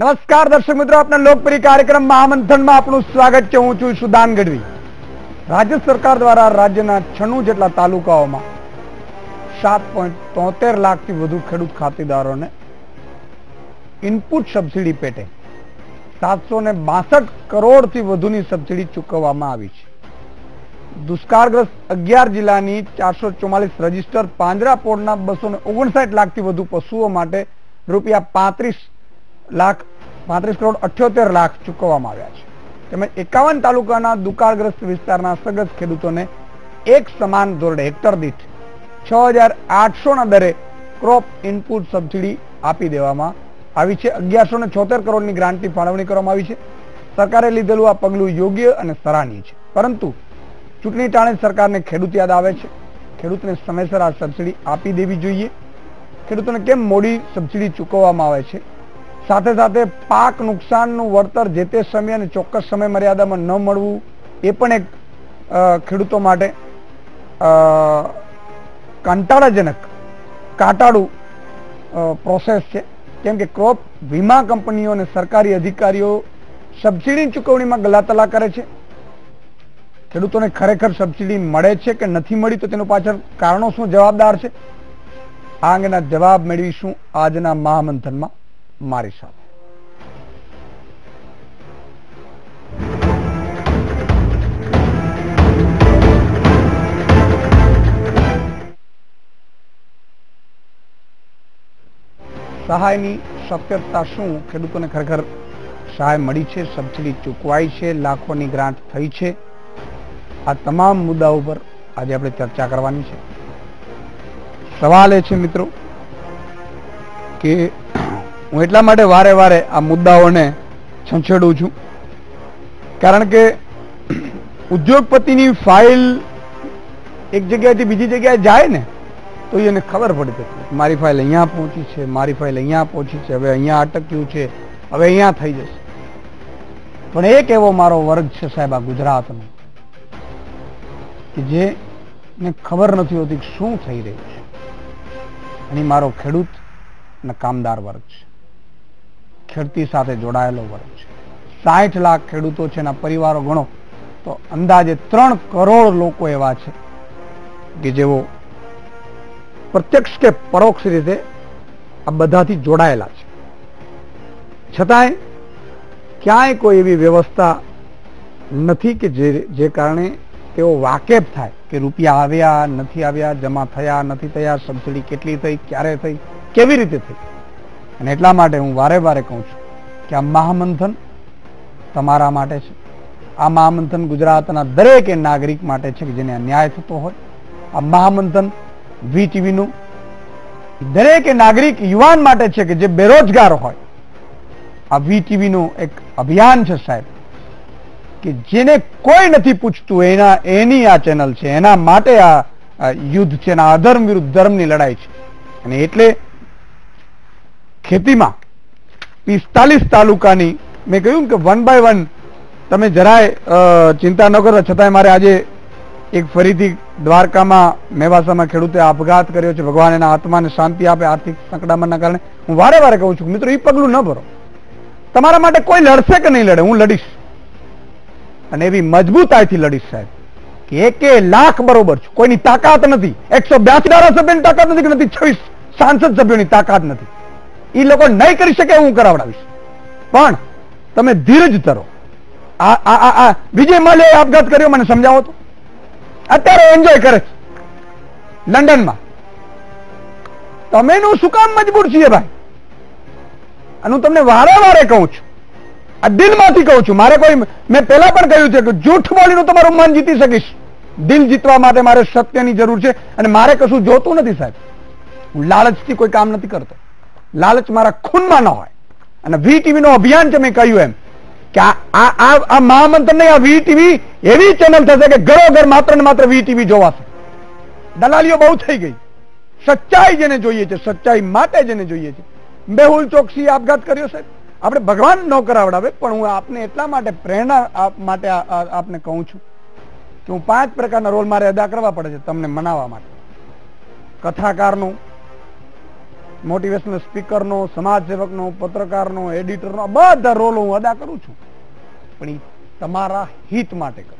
નમસ્કાર દર્શક મિત્રો, આપના લોકપ્રિય કાર્યક્રમ મહામંથનમાં આપનું સ્વાગત છે. હું છું સુદાન ગઢવી. રાજ્ય સરકાર દ્વારા રાજ્યના છન્નું જેટલા તાલુકાઓમાં સાત પોઈન્ટ તોતેર લાખથી વધુ ખેડૂત ખાતેદારોને ઇનપુટ સબસિડી પેટે સાતસો ને બાસઠ કરોડથી વધુની સબસિડી ચૂકવવામાં આવી છે. દુષ્કાળગ્રસ્ત અગિયાર જિલ્લાની ચારસો ચુમ્માલીસ રજિસ્ટર પાંજરાપોળના બસો ને ઓગણસાઠ લાખથી વધુ પશુઓ માટે રૂપિયા પાંત્રીસ લાખ પાંત્રીસ કરોડ અઠ્યોતેર લાખ ચૂકવવામાં આવ્યા છે. તેમજ એકાવન તાલુકાના દુકાળગ્રસ્ત વિસ્તારના સગત ખેડૂતોને એક સમાન ધોરણે હેક્ટર દીઠ છ હજાર આઠસો ના દરે ક્રોપ ઇનપુટ સબસિડી આપી દેવામાં આવી છે. અગિયારસો ને છોતેર કરોડની ગ્રાન્ટની ફાળવણી કરવામાં આવી છે. સરકારે લીધેલું આ પગલું યોગ્ય અને સરાહનીય છે. પરંતુ ચૂંટણી ટાણે સરકારને ખેડૂત યાદ આવે છે. ખેડૂતને સમયસર આ સબસિડી આપી દેવી જોઈએ. ખેડૂતોને કેમ મોડી સબસિડી ચૂકવવામાં આવે છે? સાથે સાથે પાક નુકસાનનું વળતર જે તે સમય અને ચોક્કસ સમય મર્યાદામાં ન મળવું, એ પણ એક ખેડૂતો માટે કંટાળાજનક, કાંટાળું પ્રોસેસ છે. કેમ કે ક્રોપ વીમા કંપનીઓ અને સરકારી અધિકારીઓ સબસિડી ચૂકવણીમાં ગલાતલા કરે છે. ખેડૂતોને ખરેખર સબસિડી મળે છે કે નથી મળી તો તેનું પાછળ કારણો શું? જવાબદાર છે. આ અંગેના જવાબ મેળવીશું આજના મહામંથનમાં. મારી સાથે. સહાયની શક્યતા શું? ખેડૂતોને ખરેખર સહાય મળી છે, સબસિડી ચૂકવાઈ છે, લાખોની ગ્રાન્ટ થઈ છે. આ તમામ મુદ્દાઓ ઉપર આજે આપણે ચર્ચા કરવાની છે. સવાલ એ છે મિત્રો, કે હું એટલા માટે વારે વારે આ મુદ્દાઓને છંછેડું છું. કારણ કે ઉદ્યોગપતિની ફાઇલ એક જગ્યાએથી બીજી જગ્યાએ જાય ને, તો એને ખબર પડતી જતી મારી ફાઇલ અહીંયા પહોંચી છે, મારી ફાઇલ અહીંયા પહોંચી છે, હવે અહીંયા અટક્યું છે, હવે અહીંયા થઈ જશે. પણ એક એવો મારો વર્ગ છે સાહેબ આ ગુજરાતનો, કે જેને ખબર નથી હોતી શું થઈ રહ્યું છે. અને મારો ખેડૂત અને કામદાર વર્ગ છે. ખેડતી સાથે જોડાયેલો વર્ગ છે. સાઠ લાખ ખેડૂતો છે એના પરિવારો ગણો તો અંદાજે ત્રણ કરોડ લોકો એવા છે કે જેઓ પ્રત્યક્ષ કે પરોક્ષ રીતે આ બધાથી જોડાયેલા છે. છતાંય ક્યાંય કોઈ એવી વ્યવસ્થા નથી કે જે જે કારણે તેઓ વાકેફ થાય કે રૂપિયા આવ્યા, નથી આવ્યા, જમા થયા, નથી થયા, સબસિડી કેટલી થઈ, ક્યારે થઈ, કેવી રીતે થઈ. અને એટલા માટે હું વારે વારે કહું છું કે આ મહામંથન તમારા માટે છે. આ મહામંથન ગુજરાતના દરેક નાગરિક માટે છે કે જેને અન્યાય થતો હોય. આ મહામંથન વી ટીવીનું દરેક નાગરિક યુવાન માટે છે કે જે બેરોજગાર હોય. આ વી ટીવીનું એક અભિયાન છે સાહેબ, કે જેને કોઈ નથી પૂછતું, એના, એની આ ચેનલ છે, એના માટે આ યુદ્ધ છે, એના અધર્મ વિરુદ્ધ ધર્મની લડાઈ છે. અને એટલે ખેતીમાં પિસ્તાલીસ તાલુકાની, મેં કહ્યું કે વન બાય વન તમે જરાય ચિંતા ન કરો, છતાંય મારે આજે એક ફરીથી દ્વારકામાં, મેવાસામાં ખેડૂતે આપઘાત કર્યો છે. ભગવાન એના આત્માને શાંતિ આપે, આર્થિક સંકડામણના કારણે. હું વારે વારે કહું છું, મિત્રો એ પગલું ન ભરો. તમારા માટે કોઈ લડશે કે નહીં લડે? હું લડીશ. અને એવી મજબૂતાઈથી લડીશ, સાહેબ, કે એક લાખ બરોબર છું. કોઈની તાકાત નથી. એકસો બ્યાસી ધારાસભ્યની તાકાત નથી કે નથી. છવ્વીસ સાંસદ સભ્યોની તાકાત નથી. એ લોકો નહીં કરી શકે હું કરાવડાવીશ. પણ તમે ધીરજ ધરો. વિજય માલ્યાએ આપઘાત કર્યો, મને સમજાવો તો? અત્યારે એન્જોય કરે છે. લંડનમાં. તમે નું શું કામ મજબૂર છીએ ભાઈ? અને હું તમને વારે વારે કહું છું. આ દિલમાંથી કહું છું. મારે કોઈ, મેં પહેલા પણ કહ્યું છે કે જૂઠ બોલીનું તમારું મન જીતી શકીશ. દિલ જીતવા માટે મારે સત્યની જરૂર છે અને મારે કશું જોતું નથી સાહેબ. હું લાલચથી કોઈ કામ નથી કરતો. લાલચ મારા ખૂનમાં ન હોય. અને વી ટીવી નું અભિયાન છે મેં કહ્યું એમ, કે આ મહામંત્ર નહીં આ વી ટીવી એવી ચેનલ થશે કે ઘરો ઘર માત્ર ને માત્ર વી ટીવી જોવાશે દલાલીઓ બહુ થઈ ગઈ. સચ્ચાઈ જેને જોઈએ છે, સચ્ચાઈ માટે જેને જોઈએ છે. મેહુલ ચોકસી આપઘાત કર્યો સાહેબ. આપણે ભગવાન ન કરાવડાવે, પણ હું આપને એટલા માટે પ્રેરણા માટે આપને કહું છું કે હું પાંચ પ્રકારના રોલ મારે અદા કરવા પડે છે તમને મનાવવા માટે. કથાકારનું મોટિવેશનલ સ્પીકરનો સમાજ પત્રકારનો એડિટરનો બધા રોલ હું અદા કરું છું. પણ એ તમારા હિત માટે કરું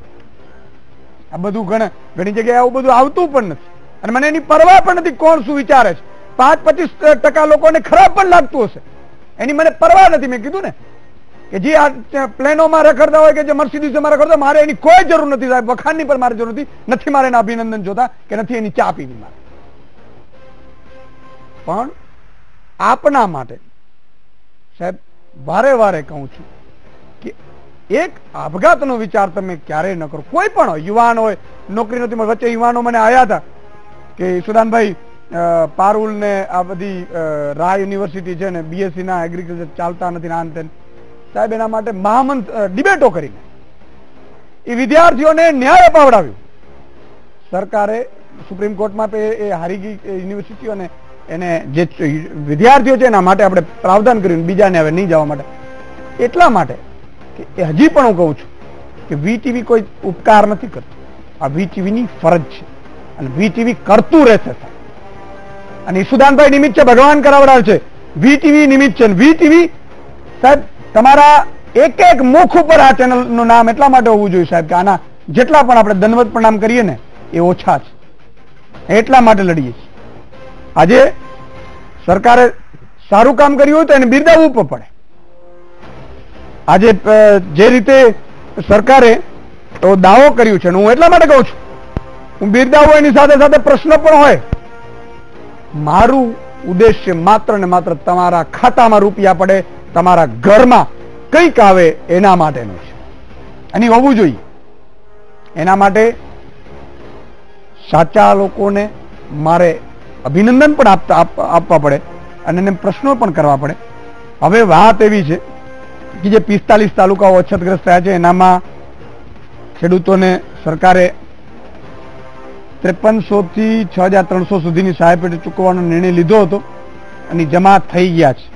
આ બધું ઘણા, ઘણી જગ્યાએ આવું બધું આવતું પણ નથી. અને મને એની પરવા પણ નથી કોણ શું વિચારે છે. પાંચ પચીસ ટકા લોકોને ખરાબ પણ લાગતું હશે. એની મને પરવા નથી. મેં કીધું ને કે જે આ પ્લેનોમાં રખડતા હોય કે જે મર્સિડીઝમાં રખડતા મારે એની કોઈ જરૂર નથી. સાહેબ, વખાણની પણ મારે જરૂર નથી. નથી મારે એના અભિનંદન જોતા કે નથી એની ચા પીવી મારે. પણ આપના માટે. સાહેબ, વારે વારે કહું છું કે એક આપઘાતનો વિચાર તમે ક્યારેય ન કરો. કોઈ પણ યુવાન હોય, નોકરી નથી મળતી. વચ્ચે યુવાનો મને આવ્યા હતા કે સુદાનભાઈ પારુલ ને આ બધી રા યુનિવર્સિટી છે ને બીએસસી ના એગ્રીકલ્ચર ચાલતા નથી ના અંતે સાહેબ, એના માટે મહામંત ડિબેટો કરીને એ વિદ્યાર્થીઓને ન્યાય અપાવડાવ્યું. સરકારે સુપ્રીમ કોર્ટમાં એ હારી ગઈ યુનિવર્સિટીઓને એને જે વિદ્યાર્થીઓ છે એના માટે આપણે પ્રાવધાન કર્યું બીજાને હવે નહીં જવા માટે. એટલા માટે કે એ હજી પણ હું કહું છું કે વીટીવી કોઈ ઉપકાર નથી કરતું. આ વીટીવી ની ફરજ છે અને વીટીવી કરતું રહેશે. અને ઈસુદાનભાઈ નિમિત્ત છે, ભગવાન કરાવડાવે છે. વીટીવી નિમિત્ત છે વીટીવી સાહેબ, તમારા એક એક મુખ ઉપર આ ચેનલનું નામ એટલા માટે હોવું જોઈએ સાહેબ કે આના જેટલા પણ આપણે દંડવત પ્રણામ કરીએ ને એ ઓછા છે. એટલા માટે લડીએ છીએ. આજે સરકારે સારું કામ કર્યું હોય તો એને બિરદાવવું પડે. આજે જે રીતે સરકારે દાવો કર્યું છે હું એટલા માટે કહું છું, હું બિરદાવું એની સાથે સાથે પ્રશ્ન પણ હોય. મારું ઉદ્દેશ્ય માત્ર ને માત્ર તમારા ખાતામાં રૂપિયા પડે, તમારા ઘરમાં કંઈક આવે એના માટેનું છે. એની હોવું જોઈએ. એના માટે સાચા લોકોને મારે અભિનંદન પણ આપવા પડે અને એને પ્રશ્નો પણ કરવા પડે. હવે વાત એવી છે કે જે પિસ્તાલીસ તાલુકાઓ અછતગ્રસ્ત થયા છે, એનામાં ખેડૂતોને સરકારે ત્રેપનસો થી છ હજાર ત્રણસો સુધીની સહાય પેટે ચૂકવવાનો નિર્ણય લીધો હતો અને જમા થઈ ગયા છે.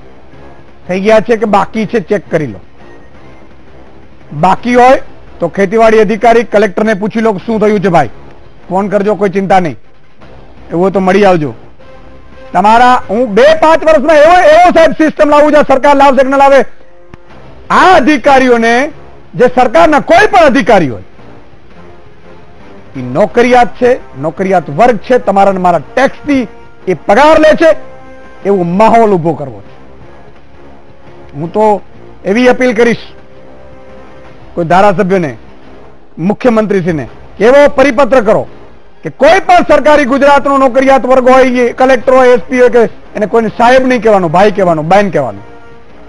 થઈ ગયા છે કે બાકી છે ચેક કરી લો. બાકી હોય તો ખેતીવાડી અધિકારી કલેક્ટરને પૂછી લો શું થયું છે ભાઈ? ફોન કરજો, કોઈ ચિંતા નહીં. એવું તો મળી આવજો. તમારા, હું બે પાંચ વર્ષમાં એવો એવો સાહેબ સિસ્ટમ લાવું છે સરકાર લાવશે કે ન લાવે? આ અધિકારીઓને, જે સરકારના કોઈ પણ અધિકારી હોય, એ નોકરિયાત છે, નોકરિયાત વર્ગ છે, તમારા મારા ટેક્સથી એ પગાર લે છે, એવો માહોલ ઊભો કરવો છે. હું તો એવી અપીલ કરીશ, કોઈ ધારાસભ્યને, મુખ્યમંત્રીશ્રીને, કે એવો પરિપત્ર કરો. કે કોઈ પણ સરકારી ગુજરાતનો નોકરિયાત વર્ગ હોય કલેક્ટર હોય, એસપી હોય, કે એને કોઈને સાહેબ નહીં કહેવાનું, ભાઈ કહેવાનું, બેન કહેવાનું.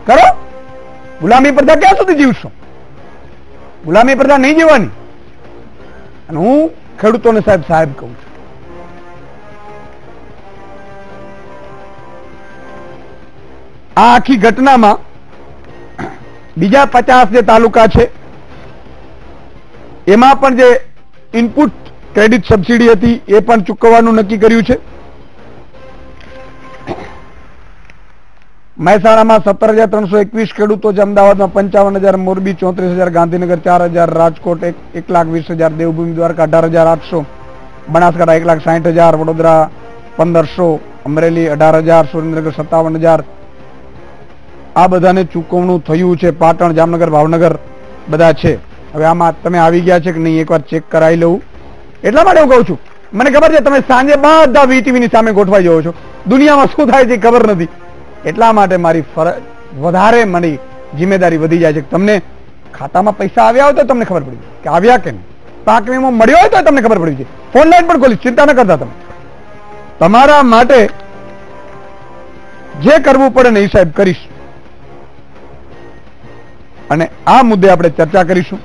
કરો. ગુલામી પ્રથા ક્યાં સુધી જીવશો? ગુલામી પ્રથા નહીં જીવવાની. અને હું ખેડૂતોને સાહેબ સાહેબ કહું છું. આ આખી ઘટનામાં બીજા પચાસ જે તાલુકા છે, એમાં પણ જે ઇનપુટ ક્રેડિટ સબસિડી હતી, એ પણ ચૂકવવાનું નક્કી કર્યું છે. મહેસાણામાં સત્તર હજાર ત્રણસો એકવીસ ખેડૂતો છે અમદાવાદમાં પંચાવન હજાર, મોરબી ચોત્રીસ હજાર, ગાંધીનગર ચાર હજાર, રાજકોટ એક લાખ વીસ હજાર, દેવભૂમિ દ્વારકા અઢાર હજાર આઠસો, બનાસકાંઠા એક લાખ સાઠ હજાર, વડોદરા પંદરસો, અમરેલી અઢાર હજાર, સુરેન્દ્રનગર સત્તાવન હજાર. આ બધાને ચૂકવણું થયું છે, પાટણ, જામનગર, ભાવનગર, બધા છે. હવે આમાં તમે આવી ગયા છે કે નહીં, એકવાર ચેક કરાવી લઉં. એટલા માટે હું કહું છું, મને ખબર છે તમે સાંજે બધા વીટીવીની સામે ગોઠવાઈ જાઓ છો. દુનિયામાં શું થાય છે ખબર નથી. એટલા માટે મારી ફરજ, વધારે મારી જિમ્મેદારી વધી જાય છે તમને ખાતામાં પૈસા આવ્યા હોય તો તમને ખબર પડી કે આવ્યા કે નહીં? પાક વીમો મળ્યો હોય તો તમને ખબર પડી જાય. ફોન લાઈન પણ ખોલી ચિંતા ન કરતા તમે. તમારા માટે જે કરવું પડે ને એ સાહેબ કરીશ. અને આ મુદ્દે આપણે ચર્ચા કરીશું.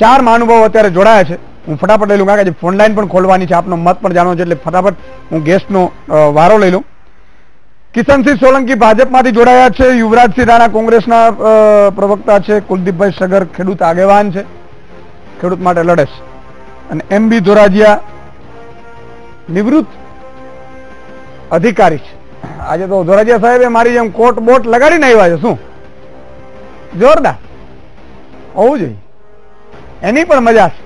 ચાર મહાનુભાવો અત્યારે જોડાયા છે. હું ફટાફટ લઈ લઉં, કારણ કે ફોન લાઈન પણ ખોલવાની છે. આપનો મત પણ જાણવો છે, એટલે ફટાફટ હું ગેસ્ટનો વારો લઈ લઉં. કિશનસિંહ સોલંકી ભાજપમાંથી જોડાયા છે. યુવરાજસિંહ રાણા કોંગ્રેસના પ્રવક્તા છે. કુલદીપભાઈ સગર ખેડૂત આગેવાન છે. ખેડૂત માટે લડે છે. અને એમ બી ધોરાજીયા નિવૃત્ત અધિકારી છે. આજે તો ધોરાજીયા સાહેબે મારી જેમ કોટ બોટ લગાડીને આવ્યા છે. શું? જોરદાર. હોવું જોઈએ. એની પણ મજા છે.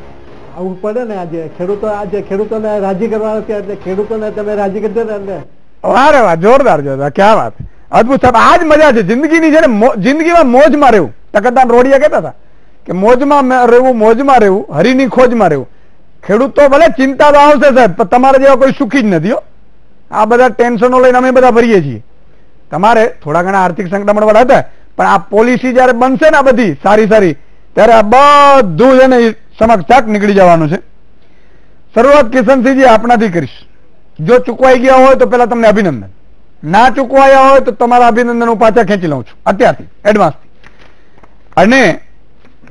આવું પડે ને આજે ખેડૂતો આજે ખેડૂતોને રાજી કરવાના છે એટલે ખેડૂતોને તમે રાજી કરજો ને એમને. વારે વાહ જોરદાર જોરદાર ક્યાં વાત. અદભુત સાહેબ આ જ મજા છે. જિંદગીની છે ને જિંદગીમાં મોજમાં રહેવું. તકતદાન રોડિયા કહેતા હતા કે મોજમાં રહેવું મોજમાં રહેવું હરીની ખોજમાં રહેવું. ખેડૂત ભલે ચિંતા તો આવશે સાહેબ પણ તમારા જેવા કોઈ સુખી જ નથી હો. આ બધા ટેન્શનો લઈને અમે બધા ભરીએ છીએ. તમારે થોડા ઘણા આર્થિક સંકટમણ વાળા હતા પણ આ પોલિસી જયારે બનશે ને આ બધી સારી સારી ત્યારે આ બધું છે ને સમક્ષ ચાક નીકળી જવાનું છે. શરૂઆત કિશનસિંહજી આપણાથી કરીશ. જો ચૂકવાઈ ગયા હોય તો પેલા તમને અભિનંદન. ના ચૂકવાયા હોય તો તમારા અભિનંદન હું પાછા ખેંચી લઉં છું. અત્યારથી એડવાન્સથી અને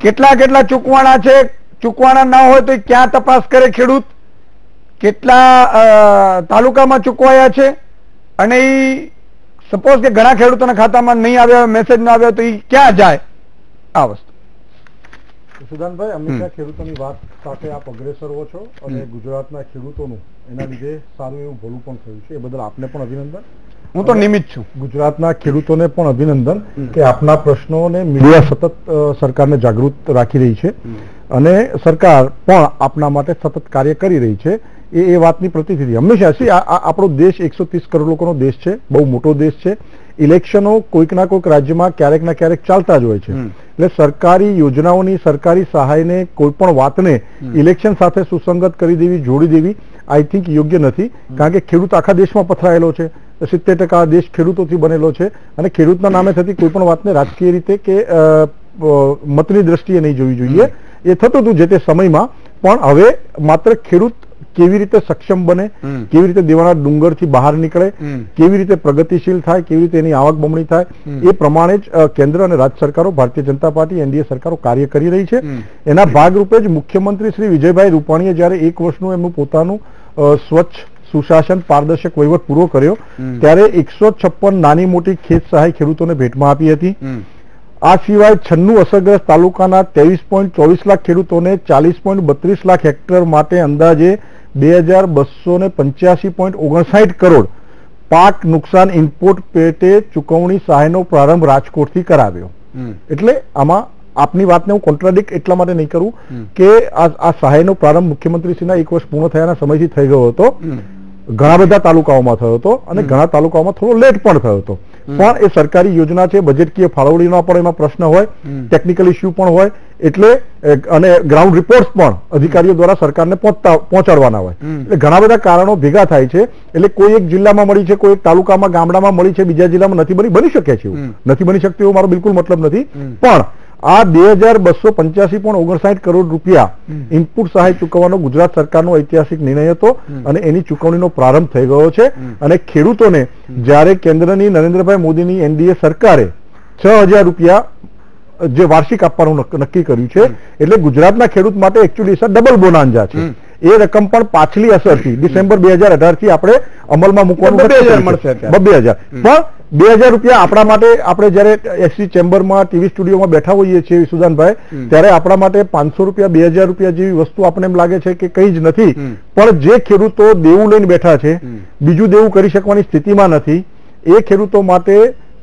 કેટલા કેટલા ચૂકવાના છે ચૂકવાના ના હોય તો ક્યાં તપાસ કરે ખેડૂત? કેટલા તાલુકામાં ચૂકવાયા છે? અને એ સપોઝ કે ઘણા ખેડૂતોના ખાતામાં નહીં આવ્યા મેસેજ ના આવ્યો તો એ ક્યાં જાય? આ વસ્તુ. સુદાનભાઈ હમ. હંમેશા ખેડૂતોની વાત સાથે આપ અગ્રેસરો છો અને ગુજરાતના ખેડૂતોનું એના લીધે સારું એવું ભલું પણ થયું છે. એ બદલ આપને પણ અભિનંદન. હું તો નિમિત્ત છું. ગુજરાતના ખેડૂતોને પણ અભિનંદન કે આપના પ્રશ્નોને મીડિયા સતત સરકારને જાગૃત રાખી રહી છે. અને સરકાર પણ આપના માટે સતત કાર્ય કરી રહી છે. એ એ વાતની પ્રતિનિધિ હંમેશા આ આપણો દેશ એકસો ત્રીસ કરોડ લોકોનો દેશ છે. બહુ મોટો દેશ છે. ઇલેક્શનો કોઈક ના કોઈક રાજ્યમાં ક્યારેક ના ક્યારેક ચાલતા જ હોય છે. એટલે સરકારી યોજનાઓની સરકારી સહાયને કોઈ પણ વાતને ઇલેક્શન સાથે સુસંગત કરી દેવી જોડી દેવી આઈ થિંક યોગ્ય નથી. કારણ કે ખેડૂત આખા દેશમાં પથરાયેલો છે. સિત્તેર ટકા દેશ ખેડૂતોથી બનેલો છે. અને ખેડૂતના નામે થતી કોઈ પણ વાતને રાજકીય રીતે કે મતની દ્રષ્ટિએ નહીં જોવી જોઈએ. એ થતું હતું જે તે સમયમાં. પણ હવે માત્ર ખેડૂત કેવી રીતે સક્ષમ બને કેવી રીતે દેવાના ડુંગરથી બહાર નીકળે કેવી રીતે પ્રગતિશીલ થાય કેવી રીતે એની આવક બમણી થાય એ પ્રમાણે જ કેન્દ્ર અને રાજ્ય સરકારો ભારતીય જનતા પાર્ટી એનડીએ સરકારો કાર્ય કરી રહી છે. એના ભાગરૂપે જ મુખ્યમંત્રી શ્રી વિજયભાઈ રૂપાણીએ જ્યારે એક વર્ષનું એમનું પોતાનું સ્વચ્છ સુશાસન પારદર્શક વહીવટ પૂરો કર્યો ત્યારે એકસો છપ્પન નાની મોટી ખેત સહાય ખેડૂતોને ભેટમાં આપી હતી. આ સિવાય છન્નું અસરગ્રસ્ત તાલુકાના ત્રેવીસ પોઈન્ટ ચોવીસ લાખ ખેડૂતોને ચાલીસ પોઈન્ટ બત્રીસ લાખ હેક્ટર માટે અંદાજે બે હજાર બસો ને પંચ્યાસી પોઈન્ટ ઓગણસાઠ કરોડ પાક નુકસાન ઇનપુટ પેટે ચૂકવણી સહાયનો પ્રારંભ રાજકોટથી કરાવ્યો. એટલે આમાં આપની વાતને હું કોન્ટ્રાડિક્ટ એટલા માટે નહીં કરું કે આ આ સહાયનો પ્રારંભ મુખ્યમંત્રીશ્રીના એક વર્ષ પૂર્ણ થયાના સમયથી થઈ ગયો હતો. ઘણા બધા તાલુકાઓમાં થયો હતો અને. ઘણા તાલુકાઓમાં થોડો લેટ પણ થયો હતો. પણ એ સરકારી યોજના છે બજેટકીય ફાળવણીનો પણ એમાં પ્રશ્ન હોય ટેકનિકલ ઇસ્યુ પણ હોય એટલે અને ગ્રાઉન્ડ રિપોર્ટ્સ પણ અધિકારીઓ દ્વારા સરકારને પહોંચાડવાના હોય. એટલે ઘણા બધા કારણો ભેગા થાય છે એટલે કોઈ એક જિલ્લામાં મળી છે કોઈ એક તાલુકામાં ગામડામાં મળી છે બીજા જિલ્લામાં નથી બની બની શકે છે એવું. નથી બની શકતું એવું મારો બિલકુલ મતલબ નથી. પણ આ બે હજાર બસો પંચ્યાસી પોઈન્ટ ઓગણસાઠ કરોડ રૂપિયા ઇનપુટ સહાય ચૂકવવાનો ગુજરાત સરકારનો ઐતિહાસિક નિર્ણય હતો અને એની ચૂકવણીનો પ્રારંભ થઈ ગયો છે. અને ખેડૂતોને જ્યારે કેન્દ્રની નરેન્દ્રભાઈ મોદીની એનડીએ સરકારે છ હજાર રૂપિયા જે વાર્ષિક આપવાનું નક- નક્કી કર્યું છે એટલે ગુજરાતના ખેડૂત માટે એકચ્યુઅલી ડબલ બોનાન્જા છે. એ રકમ પણ પાછલી અસરથી ડિસેમ્બર બે હજાર અઢારથી આપણે અમલમાં મૂકવાનું બે હજાર પણ બે હજાર રૂપિયા આપણા માટે આપણે જયારે એસસી ચેમ્બરમાં ટીવી સ્ટુડિયોમાં બેઠા હોઈએ છીએ વિસુદાનભાઈ ત્યારે આપણા માટે પાંચસો રૂપિયા બે હજાર રૂપિયા જેવી વસ્તુ આપણને એમ લાગે છે કે કઈ જ નથી. પણ જે ખેડૂતો દેવું લઈને બેઠા છે બીજું દેવું કરી શકવાની સ્થિતિમાં નથી. એ ખેડૂતો માટે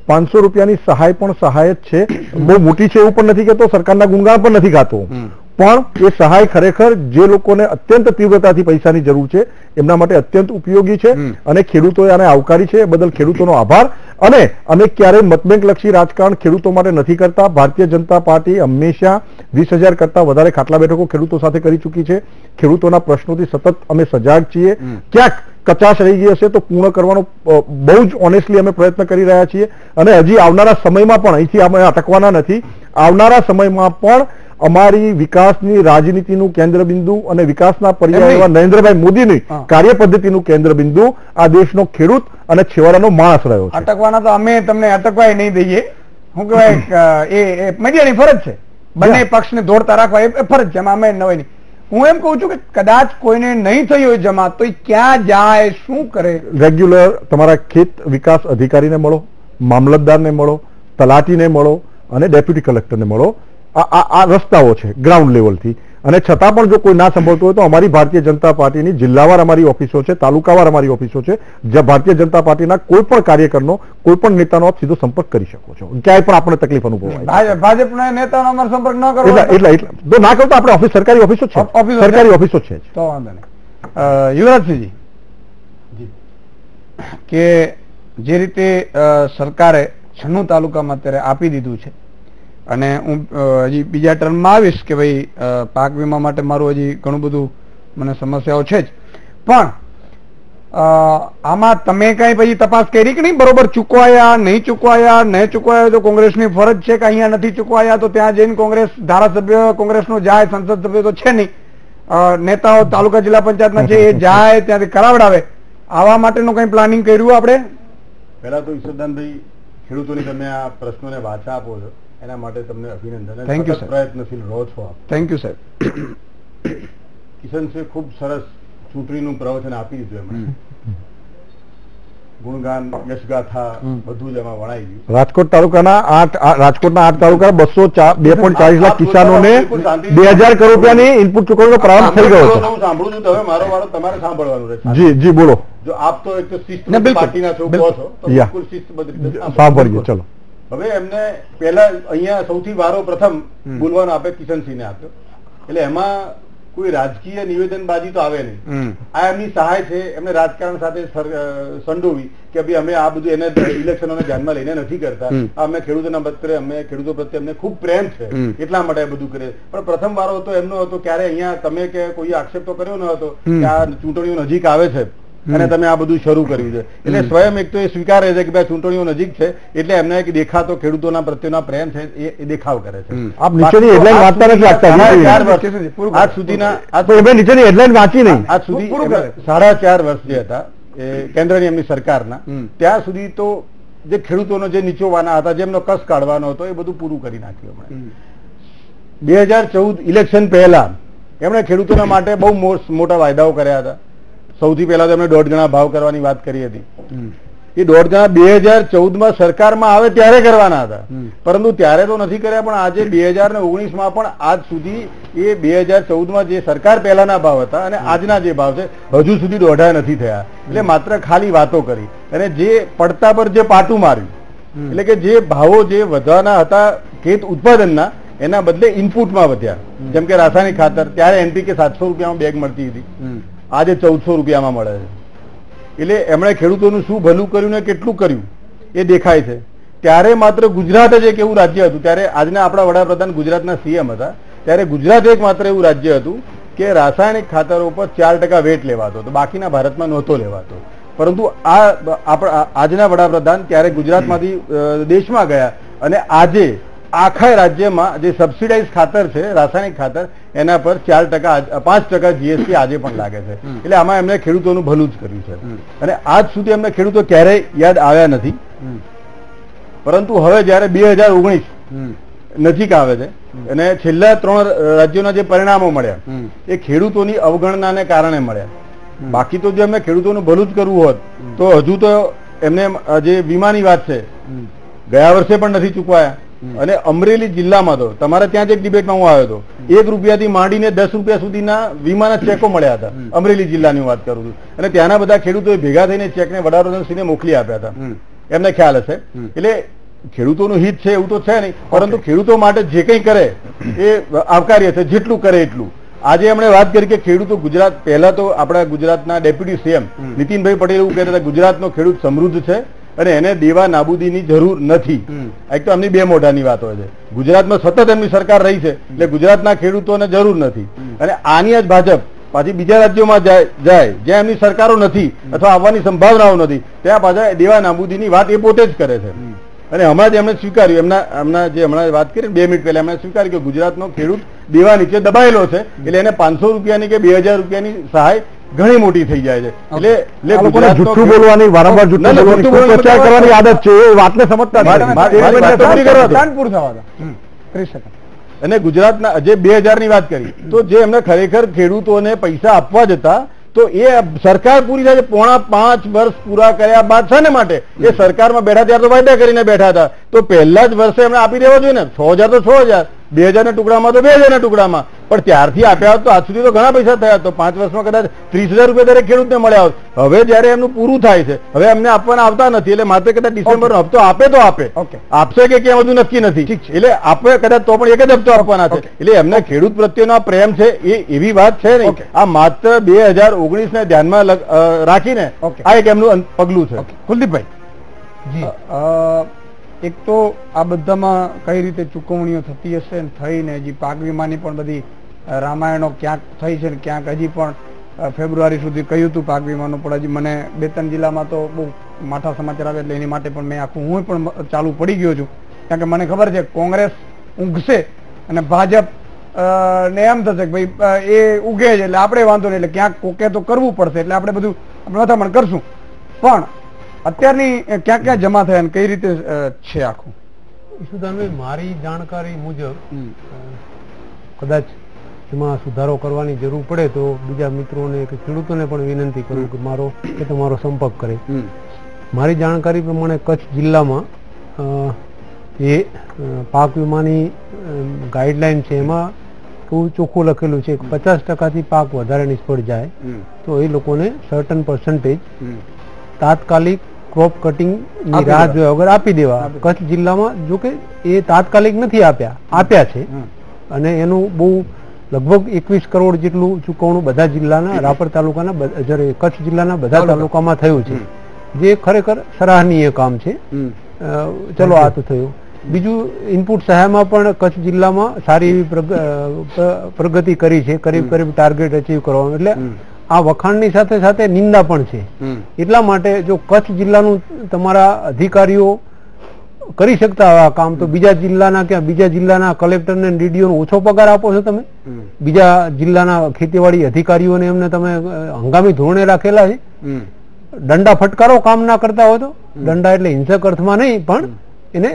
પાંચસો રૂપિયાની સહાય પણ સહાય જ છે. બહુ મોટી છે એવું પણ નથી કહેતો સરકારના ગુણગાન પણ નથી હમ. પણ એ સહાય ખરેખર જે લોકોને અત્યંત તીવ્રતાથી પૈસાની જરૂર છે એમના માટે અત્યંત ઉપયોગી છે અને ખેડૂતોએ આને આવકારી છે. એ બદલ ખેડૂતોનો આભાર. અને અમે ક્યારેય મતબેંક લક્ષી રાજકારણ ખેડૂતો માટે નથી કરતા. ભારતીય જનતા પાર્ટી હંમેશા વીસ હજાર કરતા વધારે ખાટલા બેઠકો ખેડૂતો સાથે કરી ચૂકી છે. ખેડૂતોના પ્રશ્નોથી સતત અમે સજાગ છીએ. ક્યાંક કચાશ રહી ગઈ હશે તો પૂર્ણ કરવાનો બહુ જ ઓનેસ્ટલી અમે પ્રયત્ન કરી રહ્યા છીએ. અને હજી આવનારા સમયમાં પણ અહીંથી અમે અટકવાના નથી. આવનારા સમયમાં પણ અમારી વિકાસની રાજનીતિનું કેન્દ્ર બિંદુ અને વિકાસના પર્યાય એવા નરેન્દ્રભાઈ મોદીની કાર્ય પદ્ધતિનું કેન્દ્ર બિંદુ આ દેશનો ખેડૂત અને છેવાડાનો માણસ રહ્યો છે. અટકવાના તો અમે તમને અટકવાય નહીં દઈએ. હું કહેવાય એ મીડિયાની ફરજ છે. બંને પક્ષને દોડતા રાખવા એ ફરજ છે. અમે નહીં. હું એમ કહું છું કે કદાચ કોઈને નહીં થઈ હોય જમા તો ક્યાં જાય શું કરે? રેગ્યુલર તમારા ખેત વિકાસ અધિકારીને મળો મામલતદારને મળો તલાટીને મળો અને ડેપ્યુટી કલેક્ટરને મળો. આ આ આ રસ્તાઓ છે ગ્રાઉન્ડ લેવલથી અને છતાં પણ જો કોઈ ના સંભળતું હોય તો અમારી ભારતીય જનતા પાર્ટીની જિલ્લાવાર અમારી ઓફિસો છે તાલુકાવાર અમારી ઓફિસો છે જ્યાં ભારતીય જનતા પાર્ટીના કોઈ પણ કાર્યકરનો કોઈ પણ નેતાનો આપ સીધો સંપર્ક કરી શકો છો. ક્યાંય પણ આપણે તકલીફ અનુભવાય ભાજપ ભાજપના નેતાનો અમારો સંપર્ક ન કરો એટલે એટલે જો ના કરો તો આપણે ઓફિસ સરકારી ઓફિસો છે. ઓફ- ઓફિસો છે? સરકારી ઓફિસો છે. તો વાંધો નહીં. યુવરાજસિંહજી. કે જે રીતે સરકારે છન્નું તાલુકામાં અત્યારે આપી દીધું છે અને હું હજી બીજા ટર્મમાં આવીશ કે ભાઈ પાક વીમા માટે મારું હજી ઘણું બધું મને સમસ્યાઓ છે જ. પણ આમાં તમે કઈ પછી તપાસ કરી કે નહીં? બરોબર ચૂકવાયા, નહીં ચૂકવાયા નહીં ચૂકવાયા તો કોંગ્રેસની ફરજ છે કે અહીંયા નથી ચૂકવાયા તો ત્યાં જઈને કોંગ્રેસ ધારાસભ્ય, કોંગ્રેસનો જાય સંસદ સભ્ય તો છે નહીં. નેતાઓ તાલુકા જિલ્લા પંચાયતના છે એ જાય, ત્યાંથી કરાવડાવે. આવા માટેનું કઈ પ્લાનિંગ કર્યું આપણે? પહેલા તો ઈશ્વરદાનભાઈ ખેડૂતોની તમે આ પ્રશ્નોને વાચા આપો છો. એના માટે તમને અભિનંદન થેન્ક sir. પ્રયત્નશીલ રહો છો થેન્ક યુ સાહેબ કિશનસિંહ ખૂબ સરસ ચૂંટણીનું પ્રવચન આપી દીધું એમણે. ગુણગાન યશગાથા બધું જ એમાં વણાઈ ગયું. રાજકોટ તાલુકાના આઠ રાજકોટના આઠ તાલુકા બસો બે પોઈન્ટ ચાલીસ લાખ કિસાનોને બે હજાર કરોડ રૂપિયાની ઇનપુટ ચૂકવણીનો પ્રારંભ થઈ ગયો હું સાંભળું છું તો હવે મારો વારો તમારે સાંભળવાનું છે રહેશે. જી જી બોલો. જો આપ તો એક તો શિસ્ત પાર્ટીના છો. છો તો યા. બિલકુલ શિસ્તબદ્ધ સાંભળીએ ચલો. હવે એમને પહેલા અહીંયા સૌથી વારો પ્રથમ બોલવાનો આપે કિશનસિંહને આપ્યો. એટલે એમાં કોઈ રાજકીય નિવેદનબાજી તો આવે નહીં. આ એમની સહાય છે એમને રાજકારણ સાથે સંડોવી કે ભાઈ અમે આ બધું એને ઇલેક્શનોને ધ્યાનમાં લઈને નથી કરતા. અમે ખેડૂતોના પ્રત્યે અમે ખેડૂતો પ્રત્યે અમને ખૂબ પ્રેમ છે. એટલા માટે બધું કરે પણ પ્રથમ વારો હતો એમનો હતો ક્યારે અહીંયા તમે કે કોઈ આક્ષેપ તો કર્યો ન હતો કે આ ચૂંટણીઓ નજીક આવે છે. અને તમે આ બધું શરૂ કર્યું છે. એટલે સ્વયં એક તો એ સ્વીકારે છે કે ભાઈ ચૂંટણીઓ નજીક છે એટલે એમને એક દેખાતો ખેડૂતોના પ્રત્યેના પ્રેમ છે એ દેખાવ કરે છે. આપ નીચેની વાંચતા નથી લાગતા. આજ સુધીના આજ નીચેની હેડલાઇન વાંચી નહીં? આજ સુધી પૂરું એમણે કરે. સાડા ચાર વર્ષ જે હતા એ કેન્દ્રની એમની સરકારના. ત્યાં સુધી તો જે ખેડૂતોનો જે નીચોવાના હતા જેમનો કસ કાઢવાનો હતો એ બધું પૂરું કરી નાખ્યું એમણે. બે હજાર ચૌદ ઇલેક્શન પહેલા એમણે ખેડૂતોના માટે બહુ મોટા વાયદાઓ કર્યા હતા. સૌથી પહેલા તો એમણે દોઢ ગણા ભાવ કરવાની વાત કરી હતી. એ દોઢ ગણા બે હજાર ચૌદમાં સરકારમાં આવે ત્યારે કરવાના હતા. પરંતુ ત્યારે તો નથી કર્યા પણ આજે બે હજાર ને ઓગણીસમાં પણ આજ સુધી એ બે હજાર ચૌદમાં જે સરકાર પહેલાના ભાવ હતા અને આજના જે ભાવ છે હજુ સુધી દોઢા નથી થયા. એટલે માત્ર ખાલી વાતો કરી. અને જે પડતા પર જે પાટું માર્યું એટલે કે જે ભાવો જે વધવાના હતા ખેત ઉત્પાદનના એના બદલે ઇનપુટમાં વધ્યા. જેમ કે રાસાયણિક ખાતર ત્યારે એનપીકે સાતસો રૂપિયામાં બેગ મળતી હતી. આજે ચૌદસો રૂપિયામાં મળે છે. એટલે એમણે ખેડૂતોનું શું ભલું કર્યું ને કેટલું કર્યું, એ દેખાય છે. ત્યારે માત્ર ગુજરાત જ એક એવું રાજ્ય હતું. ત્યારે આજના આપણા વડાપ્રધાન ગુજરાતના સીએમ હતા. ત્યારે ગુજરાત એક માત્ર એવું રાજ્ય હતું કે રાસાયણિક ખાતરો ઉપર ચાર ટકા વેટ લેવાતો હતો. બાકીના ભારતમાં નહોતો લેવાતો. પરંતુ આ આજના વડાપ્રધાન ત્યારે ગુજરાતમાંથી દેશમાં ગયા. અને આજે આખા રાજ્યમાં જે સબસિડાઇઝ ખાતર છે, રાસાયણિક ખાતર એના પર ચાર ટકા પાંચ ટકા જીએસટી આજે પણ લાગે છે. એટલે આમાં એમને ખેડૂતોનું ભલું જ કર્યું છે. અને આજ સુધી એમને ખેડૂતો ક્યારેય યાદ આવ્યા નથી. પરંતુ હવે જ્યારે બે હજાર ઓગણીસ નજીક આવે છે અને છેલ્લા ત્રણ રાજ્યોના જે પરિણામો મળ્યા. એ ખેડૂતોની અવગણનાને કારણે મળ્યા. બાકી તો જો એમને ખેડૂતોનું ભલું જ કરવું હોત તો હજુ તો એમને જે વીમાની વાત છે ગયા વર્ષે પણ નથી ચૂકવાયા. અને અમરેલી જિલ્લામાં તો. તમારા ત્યાં જ એક ડિબેટમાં હું આવ્યો હતો. એક રૂપિયાથી માંડીને દસ રૂપિયા સુધીના વીમાના ચેકો મળ્યા હતા. અમરેલી જિલ્લાની વાત કરું છું. અને ત્યાંના બધા ખેડૂતોએ ભેગા થઈને ચેકને વડાપ્રધાનશ્રીને મોકલી આપ્યા હતા. એમને ખ્યાલ હશે. એટલે ખેડૂતોનું હિત છે એવું તો છે નહીં પરંતુ ખેડૂતો માટે જે કંઈ કરે એ આવકાર્ય છે જેટલું કરે એટલું. આજે એમણે વાત કરી કે ખેડૂતો ગુજરાત પહેલા તો આપણા ગુજરાતના ડેપ્યુટી સીએમ નીતિનભાઈ પટેલ એવું કહેતા હતા ગુજરાતનો ખેડૂત સમૃદ્ધ છે અને એને દેવા નાબૂદીની જરૂર નથી. એક તો એમની બે મોઢાની વાત હોય છે. ગુજરાતમાં સતત એમની સરકાર રહી છે એટલે ગુજરાતના ખેડૂતોને જરૂર નથી. અને આની જ ભાજપ પાછી બીજા રાજ્યોમાં જાય જાય જ્યાં એમની સરકારો નથી અથવા આવવાની સંભાવનાઓ નથી ત્યાં પાછા દેવા નાબૂદીની વાત એ પોતે જ કરે છે. અને હમણાં જ એમણે સ્વીકાર્યું એમના એમના જે હમણાં વાત કરી બે મિનિટ પહેલા એમણે સ્વીકાર્યું કે ગુજરાતનો ખેડૂત દેવા નીચે દબાયેલો છે એટલે એને પાંચસો રૂપિયાની કે બે હજાર રૂપિયાની સહાય ઘણી મોટી થઈ જાય છે. એટલે એટલે જુઠ્ઠું બોલવાની વારંવાર જુઠ્ઠું કરવાની આદત છે એ વાતને સમજતા ત્રીસ સેકન્ડ. અને ગુજરાતના જે બે હજારની વાત કરી. તો જે એમને ખરેખર ખેડૂતોને પૈસા આપવા જતા તો એ સરકાર પૂરી થાય પોણા પાંચ વર્ષ પૂરા કર્યા બાદ શાને માટે? એ સરકારમાં બેઠા ત્યારે તો વાયદા કરીને બેઠા હતા. તો પહેલા જ વર્ષે એમણે આપી દેવા જોઈએ ને? છ હજાર તો છ હજાર. બે હજારના ટુકડામાં તો બે હજારના ટુકડામાં. પણ ત્યારથી આપ્યા હોત તો આજ સુધી તો ઘણા પૈસા થયા તો પાંચ વર્ષમાં કદાચ ત્રીસ હજાર રૂપિયા દરેક ખેડૂતને મળ્યા હોત. હવે જયારે એમનું પૂરું થાય છે હવે એમને આપવાના આવતા નથી. એટલે માત્ર કદાચ ડિસેમ્બર હપ્તો આપે તો આપે. આપશે કે ક્યાં બધું નક્કી નથી. એટલે આપે કદાચ તો પણ એક જ હપ્તો આપવાના છે. એટલે એમને ખેડૂત પ્રત્યેનો આ પ્રેમ છે એ એવી વાત છે નહીં. આ માત્ર બે હજાર ઓગણીસ ને ધ્યાનમાં રાખીને આ એક એમનું પગલું છે. કુલદીપભાઈ. જી. એક તો આ બધામાં કઈ રીતે ચૂકવણીઓ થતી હશે ને થઈને હજી પાક વીમાની પણ બધી રામાયણો ક્યાંક થઈ છે ને ક્યાંક હજી પણ ફેબ્રુઆરી સુધી કહ્યું હતું પાક વીમાનું, પણ હજી મને બે ત્રણ જિલ્લામાં તો બહુ માઠા સમાચાર આવે એટલે એની માટે પણ મેં આખું હું પણ ચાલુ પડી ગયો છું. કારણ કે મને ખબર છે, કોંગ્રેસ ઊંઘશે અને ભાજપ ને એમ થશે કે ભાઈ એ ઉગે છે એટલે આપણે વાંધો નહીં, એટલે ક્યાંક કોકે તો કરવું પડશે એટલે આપણે બધું, આપણે પણ કરશું. પણ અત્યારની ક્યાં ક્યાં જમા થયા અને કઈ રીતે છે આખું? ઈશુદાનભાઈ મારી જાણકારી મુજબ કદાચ એમાં સુધારો કરવાની જરૂર પડે તો બીજા મિત્રોને કે ખેડૂતોને પણ વિનંતી કરું કે મારો કે તમારો સંપર્ક કરે. મારી જાણકારી પ્રમાણે કચ્છ જિલ્લામાં જે પાક વીમાની ગાઈડલાઈન છે એમાં બહુ ચોખ્ખું લખેલું છે કે પચાસ ટકાથી પાક વધારે નિષ્ફળ જાય તો એ લોકોને સર્ટન પર્સન્ટેજ તાત્કાલિક ક્રોપ કટિંગ રાહ જોયા વગર આપી દેવા. કચ્છ જિલ્લામાં જો કે એ તાત્કાલિક નથી આપ્યા. આપ્યા છે. અને એનું બહુ લગભગ એકવીસ કરોડ જેટલું ચૂકવણું બધા જિલ્લાના રાપર તાલુકાના જ્યારે કચ્છ જિલ્લાના બધા તાલુકામાં થયું છે. જે ખરેખર સરાહનીય કામ છે. ચલો આ તો થયું. બીજું ઇનપુટ સહાયમાં પણ કચ્છ જિલ્લામાં સારી એવી પ્રગતિ કરી છે. કરીબ કરીબ ટાર્ગેટ અચીવ કરવાનું. એટલે આ વખાણની સાથે સાથે નિંદા પણ છે. એટલા માટે જો કચ્છ જિલ્લાનું તમારા અધિકારીઓ કરી શકતા આ કામ તો બીજા જિલ્લાના ક્યાં? બીજા જિલ્લાના કલેક્ટર ને ડીડીઓ ઓછો પગાર આપો છો તમે? બીજા જિલ્લાના ખેતીવાડી અધિકારીઓને એમને તમે હંગામી ધોરણે રાખેલા છે? દંડા ફટકારો કામ ના કરતા હોય તો? દંડા એટલે હિંસક અર્થમાં નહીં પણ એને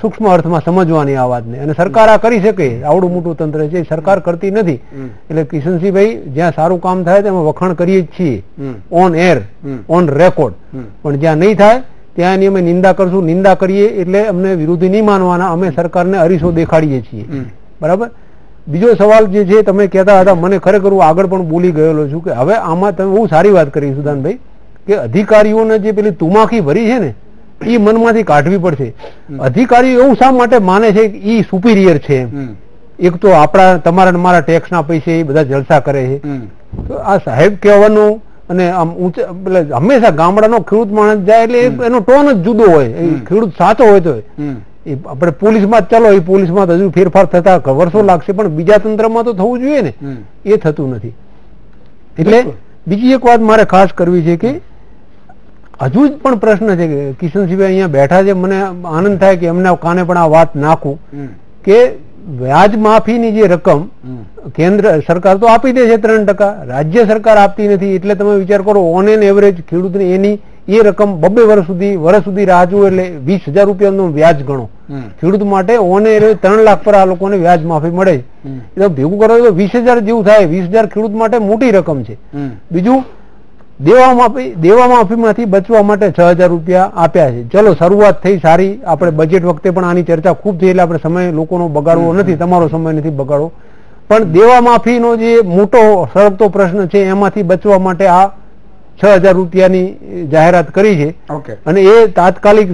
સૂક્ષ્મ અર્થમાં સમજવાની આ વાતને. અને સરકાર આ કરી શકે. આવડું મોટું તંત્ર છે સરકાર કરતી નથી. એટલે કિશનસિંહભાઈ જ્યાં સારું કામ થાય તેમાં વખાણ કરીએ જ છીએ. ઓન એર ઓન રેકોર્ડ પણ જ્યાં નહીં થાય ત્યાં એની અમે નિંદા કરશું. નિંદા કરીએ એટલે અમને વિરોધી નહીં માનવાના. અમે સરકારને અરીસો દેખાડીએ છીએ. બરાબર? બીજો સવાલ જે છે તમે કહેતા હતા મને ખરેખર હું આગળ પણ બોલી ગયેલો છું કે હવે આમાં તમે બહુ સારી વાત કરી સુદાનભાઈ કે અધિકારીઓને જે પેલી તુમાખી ભરી છે ને એ મનમાંથી કાઢવી પડશે. અધિકારીઓ એવું શા માટે માને છે કે એ સુપિરિયર છે? એક તો આપણા તમારા મારા ટેક્સના પૈસે એ બધા જલસા કરે છે. તો આ સાહેબ કહેવાનું અને આમ ઊંચા એટલે હંમેશા ગામડાનો ખેડૂત માણસ જાય એટલે એનો ટોન જ જુદો હોય. ખેડૂત સાચો હોય તો. એ આપણે પોલીસમાં ચલો એ પોલીસમાં હજુ ફેરફાર થતા વર્ષો લાગશે પણ બીજા તંત્રમાં તો થવું જોઈએ ને. એ થતું નથી. એટલે બીજી એક વાત મારે ખાસ કરવી છે કે હજુ જ પણ પ્રશ્ન છે કે કિશનસિંહભાઈ અહીંયા બેઠા છે. મને આનંદ થાય કે એમના કાને પણ આ વાત નાખું કે વ્યાજ માફીની જે રકમ કેન્દ્ર સરકાર તો આપી દે છે ત્રણ ટકા. રાજ્ય સરકાર આપતી નથી. એટલે તમે વિચાર કરો ઓન એન એવરેજ ખેડૂતને એની એ રકમ બબ્બે વર્ષ સુધી વર્ષ સુધી રાહ જુઓ એટલે વીસ હજાર રૂપિયાનું વ્યાજ ગણો. ખેડૂત માટે ઓન એવરેજ ત્રણ લાખ પર આ લોકોને વ્યાજ માફી મળે. છે ભેગું કરો તો વીસ હજાર જેવું થાય. વીસ હજાર ખેડૂત માટે મોટી રકમ છે. બીજું દેવા માફી દેવા માફીમાંથી બચવા માટે છ હજાર રૂપિયા આપ્યા છે. ચલો શરૂઆત થઈ સારી. આપણે બજેટ વખતે પણ આની ચર્ચા ખૂબ થઈ એટલે આપણે સમય લોકોનો બગાડવો નથી તમારો સમય નથી બગાડવો. પણ દેવા માફીનો જે મોટો સળગતો પ્રશ્ન છે એમાંથી બચવા માટે આ છ હજાર રૂપિયાની જાહેરાત કરી છે. અને એ તાત્કાલિક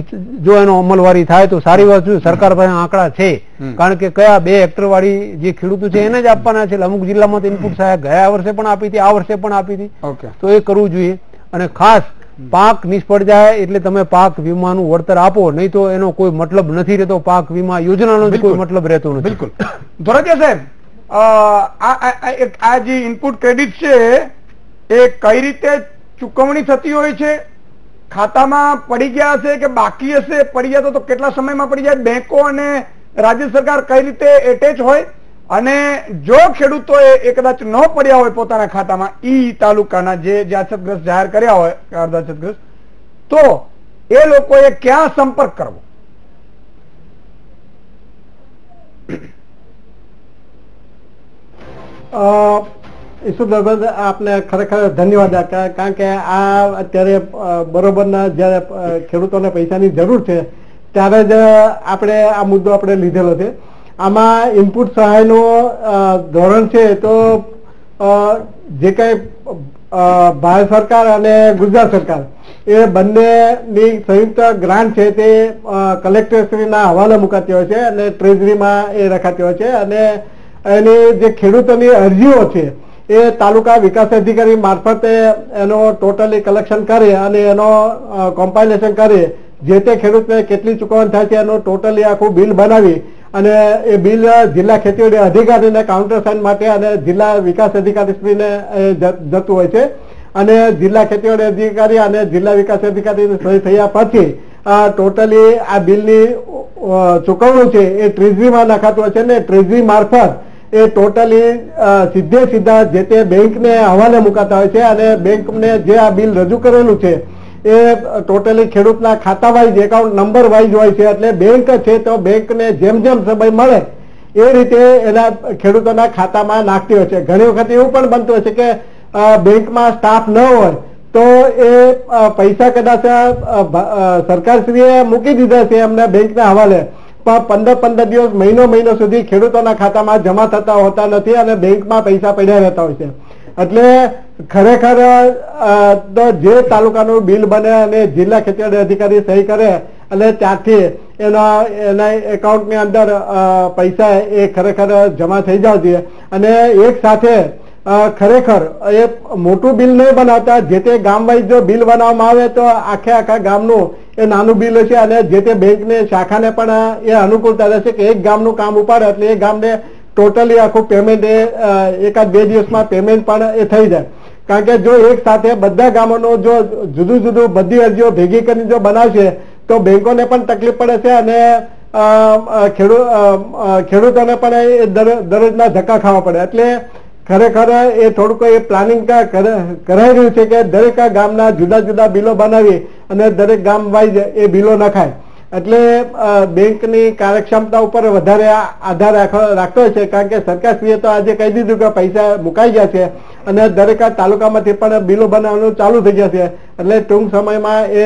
જો એનો અમલવારી થાય તો સારી વાત સરકાર પાસે આંકડા છે. કારણ કે કયા બે હેક્ટર વાળી જે ખેડૂતો છે એને જ આપવાના છે. અમુક જિલ્લામાં તો ઇનપુટ સહાય ગયા વર્ષે પણ આપી હતી આ વર્ષે પણ આપી હતી. તો એ કરવું જોઈએ. અને ખાસ પાક નિષ્ફળ જાય એટલે તમે પાક વીમાનું વળતર આપો. નહીં તો એનો કોઈ મતલબ નથી રહેતો. પાક વીમા યોજનાનો કોઈ મતલબ રહેતો નથી. બિલકુલ. ધોરાજા સાહેબ આ જે ઇનપુટ ક્રેડિટ છે એ કઈ રીતે ચૂકવણી થતી હોય છે ખાતામાં પડી ગયા હશે કે બાકી હશે પડી ગયા તો કેટલા સમયમાં પડી જાય? બેંકો અને રાજ્ય સરકાર કઈ રીતે એટેચ હોય? અને જો ખેડૂતોએ એ કદાચ ન પડ્યા હોય પોતાના ખાતામાં ઈ તાલુકાના જે અછતગ્રસ્ત જાહેર કર્યા હોય અર્ધ અછતગ્રસ્ત તો એ લોકોએ ક્યાં સંપર્ક કરવો? અ, ઈશુદાનભાઈ આપને ખરેખર ધન્યવાદ કારણ કે આ અત્યારે બરોબરના જ્યારે ખેડૂતોને પૈસાની જરૂર છે, ત્યારે જ આપણે આ મુદ્દો આપણે લીધેલો છે. આમાં ઇનપુટ સહાયનું ધોરણ છે તો જે કઈ ભારત સરકાર અને ગુજરાત સરકાર, એ બંનેની સંયુક્ત ગ્રાન્ટ છે તે કલેક્ટરશ્રીના હવાલે મુકાતી હોય છે અને ટ્રેઝરીમાં એ રખાતી હોય છે અને એની જે ખેડૂતોની અરજીઓ છે એ તાલુકા વિકાસ અધિકારી મારફતે એનો ટોટલી કલેક્શન કરી અને એનો કોમ્પાઇલેશન કરી, જે તે ખેડૂતને કેટલી ચૂકવણી થાય છે એનું ટોટલી આખું બિલ બનાવી અને એ બિલ જિલ્લા ખેતીવાડી અધિકારીને કાઉન્ટર સાઇન માટે અને જિલ્લા વિકાસ અધિકારીશ્રીને જતું હોય છે. અને જિલ્લા ખેતીવાડી અધિકારી અને જિલ્લા વિકાસ અધિકારીની સહી થયા પછી આ ટોટલી આ બિલની ચૂકવણું છે એ ટ્રેઝરીમાં નખાતું હોય છે ને ટ્રેઝરી મારફત એ ટોટલી સીધે સીધા જે તે બેંકને હવાલે મુકાતા હોય છે અને બેંકને જે આ બિલ રજૂ કરેલું છે, એ ટોટલી ખેડૂતના ખાતા વાઇઝ, એકાઉન્ટ નંબર વાઇઝ હોય છે. એટલે બેંક છે તો બેંકને જેમ જેમ સમય મળે, એ રીતે એના ખેડૂતોના ખાતામાં નાખતી હોય છે. ઘણી વખત એવું પણ બનતું હોય છે કે બેંકમાં સ્ટાફ ન હોય, તો એ પૈસા કદાચ સરકારશ્રીએ મૂકી દીધા છે એમને બેંકના હવાલે. પણ પંદર પંદર દિવસ, મહિનો મહિનો સુધી ખેડૂતોના ખાતામાં જમા થતા હોતા નથી અને બેંકમાં પૈસા પડ્યા રહેતા હોય છે. એટલે ખરેખર તો જે તાલુકાનું બિલ બને અને જિલ્લા ખેતીવાડી અધિકારી સહી કરે અને ત્યાંથી એના એના એકાઉન્ટની અંદર પૈસા એ ખરેખર જમા થઈ જાવ જોઈએ. અને એક સાથે ખરેખર, એ મોટું બિલ નહીં બનાવતા, જે તે ગામ જો બિલ બનાવવામાં આવે તો આખે આખા ગામનું એ નાનું બિલ છે અને જે તે બેંકને, શાખાને પણ એ અનુકૂળતા રહેશે કે એક ગામનું કામ ઉપાડે એટલે એ ગામને ટોટલી આખું પેમેન્ટ એ એકાદ બે દિવસમાં પેમેન્ટ પણ એ થઈ જાય. કારણ કે જો એક સાથે બધા ગામોનું જો જુદું જુદું બધી અરજીઓ ભેગી કરીને જો બનાવશે, તો બેંકોને પણ તકલીફ પડે છે અને ખેડૂતોને પણ એ દરરોજના ધક્કા ખાવા પડે. એટલે ખરેખર એ થોડુંક એ પ્લાનિંગ કરાઈ રહ્યું છે કે દરેક ગામના જુદા જુદા બિલો બનાવી અને દરેક ગામ વાઇઝ એ બિલો નખાય. એટલે બેંકની કાર્યક્ષમતા ઉપર વધારે આધાર રાખો- રાખતો છે કારણ કે સરકારશ્રીએ તો આજે કહી દીધું કે પૈસા મુકાઈ ગયા છે અને દરેક તાલુકામાંથી પણ બિલો બનાવવાનું ચાલુ થઈ ગયા છે એટલે ટૂંક સમયમાં એ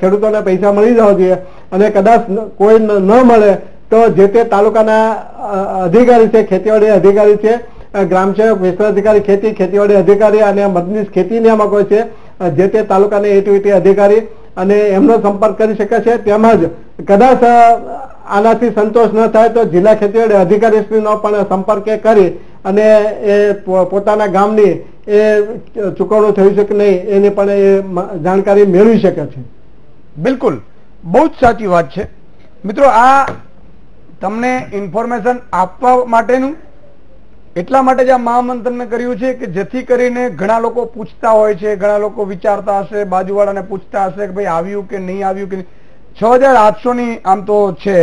ખેડૂતોને પૈસા મળી જવા જોઈએ અને કદાચ કોઈ ન મળે તો જે તે તાલુકાના અધિકારી છે, ખેતીવાડી અધિકારી છે અ, ગ્રામ સેવક વિસ્તૃત અધિકારી ખેતી ખેતીવાડી અધિકારી અને મદનીશ ખેતી નિયામકો છે જે તે તાલુકાના એટીવીટી અધિકારી અને એમનો સંપર્ક કરી શકે છે. તેમજ કદાચ આનાથી સંતોષ ન થાય તો જિલ્લા ખેતીવાડી અધિકારીશ્રીનો પણ સંપર્ક કરી અને એ પોતાના ગામની એ ચૂકવણું થયું છે કે નહીં એની પણ એ જાણકારી મેળવી શકે છે. બિલકુલ. બહુ જ સાચી વાત છે. મિત્રો આ તમને ઇન્ફોર્મેશન આપવા માટેનું એટલા માટે જ આ મહામંથનને કર્યું છે કે જેથી કરીને ઘણા લોકો પૂછતા હોય છે ઘણા લોકો વિચારતા હશે બાજુવાળાને પૂછતા હશે કે ભાઈ આવ્યું કે નહીં આવ્યું કે છ હજાર આઠસો ની આમ તો છે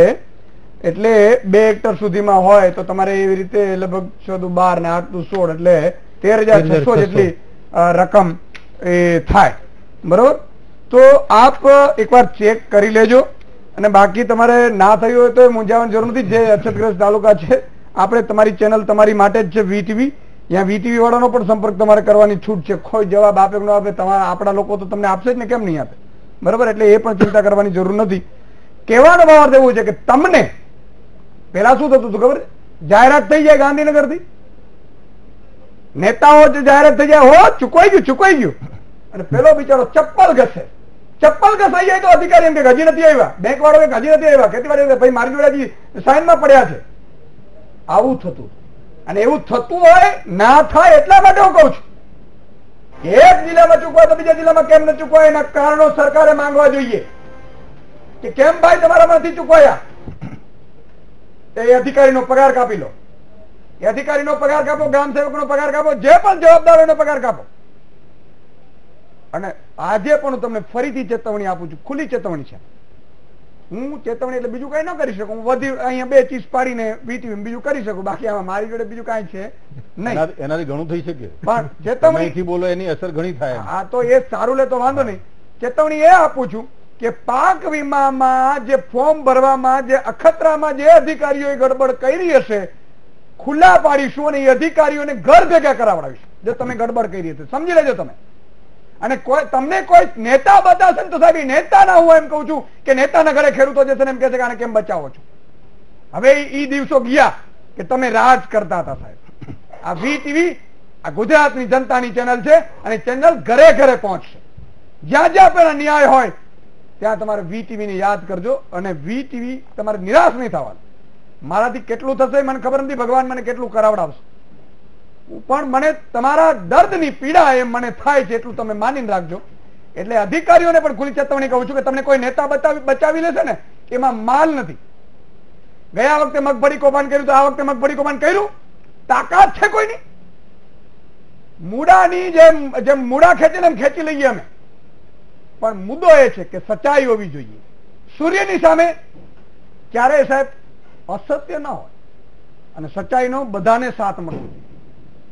એટલે બે હેક્ટર સુધીમાં હોય તો તમારે એવી રીતે લગભગ છ દુ બાર ને આઠ દુ સોળ એટલે તેર હજાર છસો જેટલી રકમ એ થાય. બરોબર? તો આપ એકવાર ચેક કરી લેજો. અને બાકી તમારે ના થયું હોય તો મૂંઝાવાની જરૂર નથી. જે અછતગ્રસ્ત તાલુકા છે આપણે તમારી ચેનલ તમારી માટે જ છે વીટીવી ત્યાં વીટીવી વાળાનો પણ સંપર્ક તમારે કરવાની છૂટ છે. કોઈ જવાબ આપે ન આપે તમારા આપણા લોકો તો તમને આપશે જ ને, કેમ નહીં આપે? બરોબર? એટલે એ પણ ચિંતા કરવાની જરૂર નથી. કહેવાનો ભાવાર્થ એવું છે કે તમને પેલા શું થતું હતું ખબર? જાહેરાત થઈ જાય ગાંધીનગરથી. નેતાઓ જાહેરાત થઈ જાય, હો, ચૂકવાઈ ગયું ચૂકવાઈ ગયું. અને પેલો બિચારો ચપ્પલ ઘસે. ચપ્પલ ઘસાઈ જાય તો અધિકારી એમ કે, હજી નથી આવ્યા. બેંક વાળો હજી નથી આવ્યા. ખેતીવાડી ભાઈ, મારી જોડે સાઈનમાં પડ્યા છે. આવું થતું. અને એવું થતું હોય, ના થાય એટલા માટે હું કઉ છું. એક જિલ્લામાં ચૂકવાય તો બીજા જિલ્લામાં કેમ ન ચૂકવાય? એના કારણો સરકારે માંગવા જોઈએ. કે કેમ ભાઈ તમારામાંથી ચૂકવાયા? એ અધિકારીનો પગાર કાપી લો. એ અધિકારીનો પગાર કાપો, ગ્રામ સેવકનો પગાર કાપો, જે પણ જવાબદાર એનો પગાર કાપો. અને આજે પણ હું તમને ફરીથી ચેતવણી આપું છું. ખુલ્લી ચેતવણી છે. હું ચેતવણી એટલે બીજું કઈ ન કરી શકું. હું વધી અહીંયા બે ચીજ પાડીને વીટી બીજું કરી શકું. બાકી આમાં મારી જોડે બીજું કઈ છે નહીં. એનાથી ઘણું થઈ શકે. પણ ચેતવણી બોલો એની અસર ઘણી થાય હા તો એ સારું લે તો વાંધો નહીં. ચેતવણી એ આપું છું કે પાક વીમામાં જે ફોર્મ ભરવામાં જે અખતરામાં જે અધિકારીઓએ ગડબડ કરી હશે ખુલ્લા પાડીશું અને એ અધિકારીઓને ઘર ભેગા કરાવડાવીશું. જો તમે ગડબડ કરી હતી. સમજી લેજો તમે. અને કોઈ તમને કોઈ નેતા બતાવશે તો સાહેબ નેતા ના હું એમ કહું છું કે નેતાના ઘરે ખેડૂતો જશે એમ કહે છે કે આને કેમ બચાવો છો? હવે એ દિવસો ગયા કે તમે રાજ કરતા હતા સાહેબ. આ વી ટીવી આ ગુજરાતની જનતાની ચેનલ છે અને ચેનલ ઘરે ઘરે પહોંચશે. જ્યાં જ્યાં પેલા ન્યાય હોય, ત્યાં તમારે વી ટીવી ને યાદ કરજો અને વી ટીવી તમારે નિરાશ નહીં થવાનું. મારાથી કેટલું થશે મને ખબર નથી, ભગવાન મને કેટલું કરાવડાવશે. પણ મને તમારા દર્દની પીડા એ મને થાય છે એટલું તમે માની રાખજો. એટલે અધિકારીઓને પણ ખુલ્લી ચેતવણી કહું છું કે તમને કોઈ નેતા બચાવી લેશે ને, એમાં માલ નથી. ગયા વખતે મગફળી કૌભાંડ કર્યું તો આ વખતે મગફળી કૌભાંડ કર્યું? તાકાત છે કોઈની? મૂડાની જેમ જેમ મૂડા ખેંચે ને એમ ખેંચી લઈએ અમે. પણ મુદ્દો એ છે કે સચ્ચાઈ હોવી જોઈએ. સૂર્યની સામે ક્યારે સાહેબ અસત્ય ન હોય. અને સચ્ચાઈનો બધાને સાથ મળવો જોઈએ.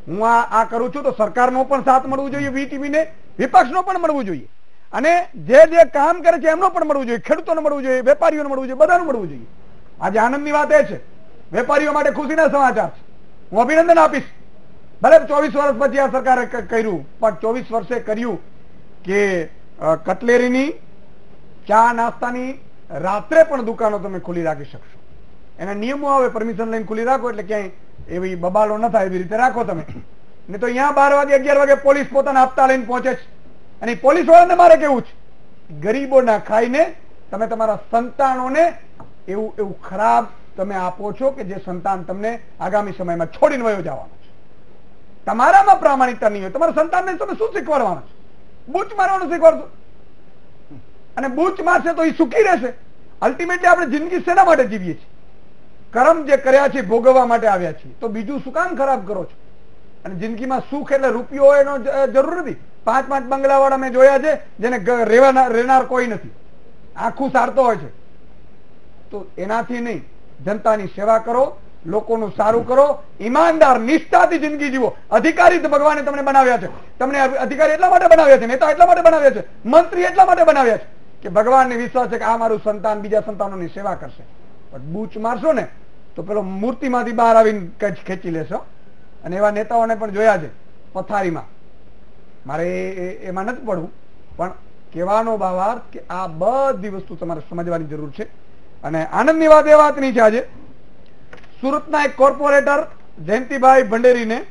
હું આ આ કરું છું તો સરકારનો પણ સાથ મળવું જોઈએ વીટીવી ને વિપક્ષનો પણ મળવું જોઈએ. અને જે જે કામ કરે છે એમનો પણ મળવું જોઈએ, ખેડૂતોને મળવું જોઈએ, વેપારીઓને મળવું જોઈએ, બધાનું મળવું જોઈએ. આજે આનંદની વાત એ છે, વેપારીઓ માટે ખુશીના સમાચાર છે. હું અભિનંદન આપીશ. ભલે ચોવીસ વર્ષ પછી આ સરકારે કર્યું, પણ ચોવીસ વર્ષે કર્યું કે કટલેરીની ચા નાસ્તાની રાત્રે પણ દુકાનો તમે ખુલ્લી રાખી શકશો. એના નિયમો આવે, પરમિશન લઈને ખુલ્લી રાખો, એટલે ક્યાંય એવી બબાલો ન થાય એવી રીતે રાખો તમે. ને તો અહીંયા બાર વાગે, અગિયાર વાગે પોલીસ પોતાના હપ્તા લઈને પહોંચે છે. અને પોલીસ વાળાને મારે કેવું છે? ગરીબોના ખાઈને તમે તમારા સંતાનોને એવું એવું ખરાબ તમે આપો છો કે જે સંતાન તમને આગામી સમયમાં છોડીને વયો જવાનો છે. તમારામાં પ્રામાણિકતા નહીં હોય. તમારા સંતાનને તમે શું શીખવાડવાના છે? બૂચ મારવાનું શીખવાડશો? અને બૂચ મારશે તો એ સુખી રહેશે. અલ્ટિમેટલી આપણે જિંદગી શેના માટે જીવીએ છીએ? કર્મ જે કર્યા છે ભોગવવા માટે આવ્યા છીએ. તો બીજું શું કામ ખરાબ કરો છો? અને જિંદગીમાં સુખ એટલે રૂપિયો એનો જરૂર નથી. પાંચ પાંચ બંગલાવાળા મેં જોયા છે, જેને રહેવાના, રહેનાર કોઈ નથી. આખું સારતો હોય છે. તો એનાથી નહીં. જનતાની સેવા કરો, લોકોનું સારું કરો, ઈમાનદાર, નિષ્ઠાથી જિંદગી જીવો. અધિકારી ભગવાને તમને બનાવ્યા છે. તમને અધિકારી એટલા માટે બનાવ્યા છે, નેતા એટલા માટે બનાવ્યા છે, મંત્રી એટલા માટે બનાવ્યા છે, કે ભગવાનને વિશ્વાસ છે કે આ મારું સંતાન બીજા સંતાનોની સેવા કરશે. પણ બૂચ મારશો ને તો પેલો મૂર્તિમાંથી બહાર આવીને ખેંચ- લેશો અને એવા નેતાઓને પણ જોયા છે, પથારીમાં. મારે એમાં નથી પડવું, પણ કહેવાનો ભાવાર્થ કે આ બધી વસ્તુ તમારે સમજવાની જરૂર છે. અને આનંદની વાત એ વાતની છે આજે. સુરતના એક કોર્પોરેટર જયંતિભાઈ ભંડેરીને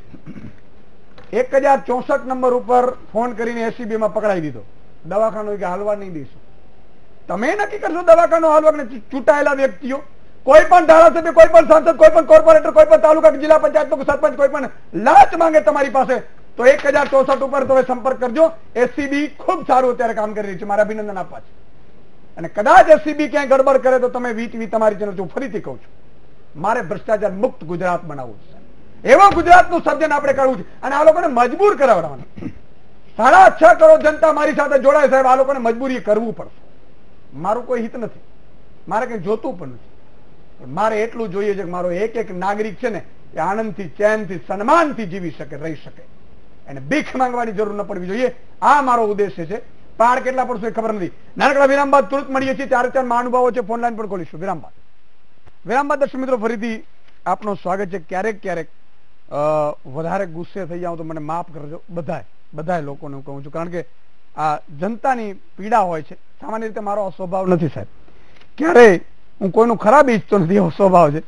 એક હજાર ચોસઠ નંબર ઉપર ફોન કરીને એસીબીમાં પકડાઈ દીધો. દવાખાનું કે હાલવા નહીં દઈશું. તમે નક્કી કરશો દવાખાનું હાલવા ચૂંટાયેલા વ્યક્તિઓ કોઈ પણ ધારાસભ્ય, કોઈ પણ સાંસદ, કોઈ પણ કોર્પોરેટર, કોઈ પણ તાલુકા જિલ્લા પંચાયત સરપંચ, કોઈ પણ લાંચ માંગે તમારી પાસે, તો એક ઉપર તમે સંપર્ક કરજો. એસસીબી ખૂબ સારું અત્યારે કામ કરી રહી છે. મારે અભિનંદન આપવા છે. અને કદાચ એસસીબી ક્યાંય ગડબડ કરે તો તમે વીટ વી તમારી ચેનલ ફરીથી કહું છું. મારે ભ્રષ્ટાચાર મુક્ત ગુજરાત બનાવવું છે. એવા ગુજરાતનું સર્જન આપણે કરવું છે. અને આ લોકોને મજબૂર કરાવડાવવાના. સાડા છ કરોડ જનતા મારી સાથે જોડાય સાહેબ. આ લોકોને મજબૂરી કરવું પડશે. મારું કોઈ હિત નથી. મારે કઈ જોતું પણ નથી. મારે એટલું જોઈએ છે કે મારો એક એક નાગરિક છે ને, એ આનંદથી, ચેનથી, સન્માનથી જીવી શકે, રહી શકે. એને ભીખ માંગવાની જરૂર ન પડવી જોઈએ. આ મારો ઉદ્દેશ્ય છે. પાર કેટલા પડશે ખબર નથી. નાનકડા વિરામ બાદ તુરંત મળીએ છીએ. ચાર ચાર મહાનુભાવો છે, ફોન લાઈન પર ખોલીશું. વિરામ બાદ. વિરામ બાદ દર્શક મિત્રો, ફરીથી આપનો સ્વાગત છે. ક્યારેક ક્યારેક વધારે ગુસ્સે થઈ જાઉં તો મને માફ કરજો. બધાય બધાય લોકોને હું કહું છું. કારણ કે આ જનતાની પીડા હોય છે. સામાન્ય રીતે મારો સ્વભાવ નથી, સાહેબ. ક્યારેય હું કોઈનું ખરાબ ઈચ્છતો નથી, એવો સ્વભાવ છે.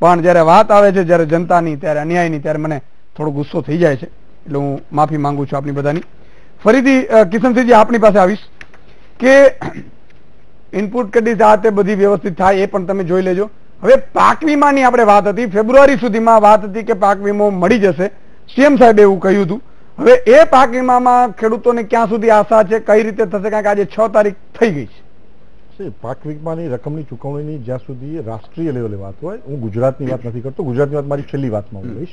પણ જ્યારે વાત આવે છે, જ્યારે જનતાની, ત્યારે અન્યાયની, ત્યારે મને થોડો ગુસ્સો થઈ જાય છે. એટલે હું માફી માંગુ છું આપની બધાની. ફરીથી કિશનસિંહજી, આપની પાસે આવીશ કે ઇનપુટ કેટલી તે બધી વ્યવસ્થિત થાય એ પણ તમે જોઈ લેજો. હવે પાક વીમાની આપણે વાત હતી. ફેબ્રુઆરી સુધીમાં વાત હતી કે પાક વીમો મળી જશે. સીએમ સાહેબે એવું કહ્યું હતું. હવે એ પાક વીમામાં ખેડૂતોને ક્યાં સુધી આશા છે, કઈ રીતે થશે? કારણ કે આજે છ તારીખ થઈ ગઈ છે. See, પાક વીમાની રકમની ચૂકવણીની જ્યાં સુધી રાષ્ટ્રીય લેવલે વાત હોય હું ગુજરાતની વાત નથી કરતો ગુજરાતની વાત મારી છેલ્લી વાતમાં હું લઈશ.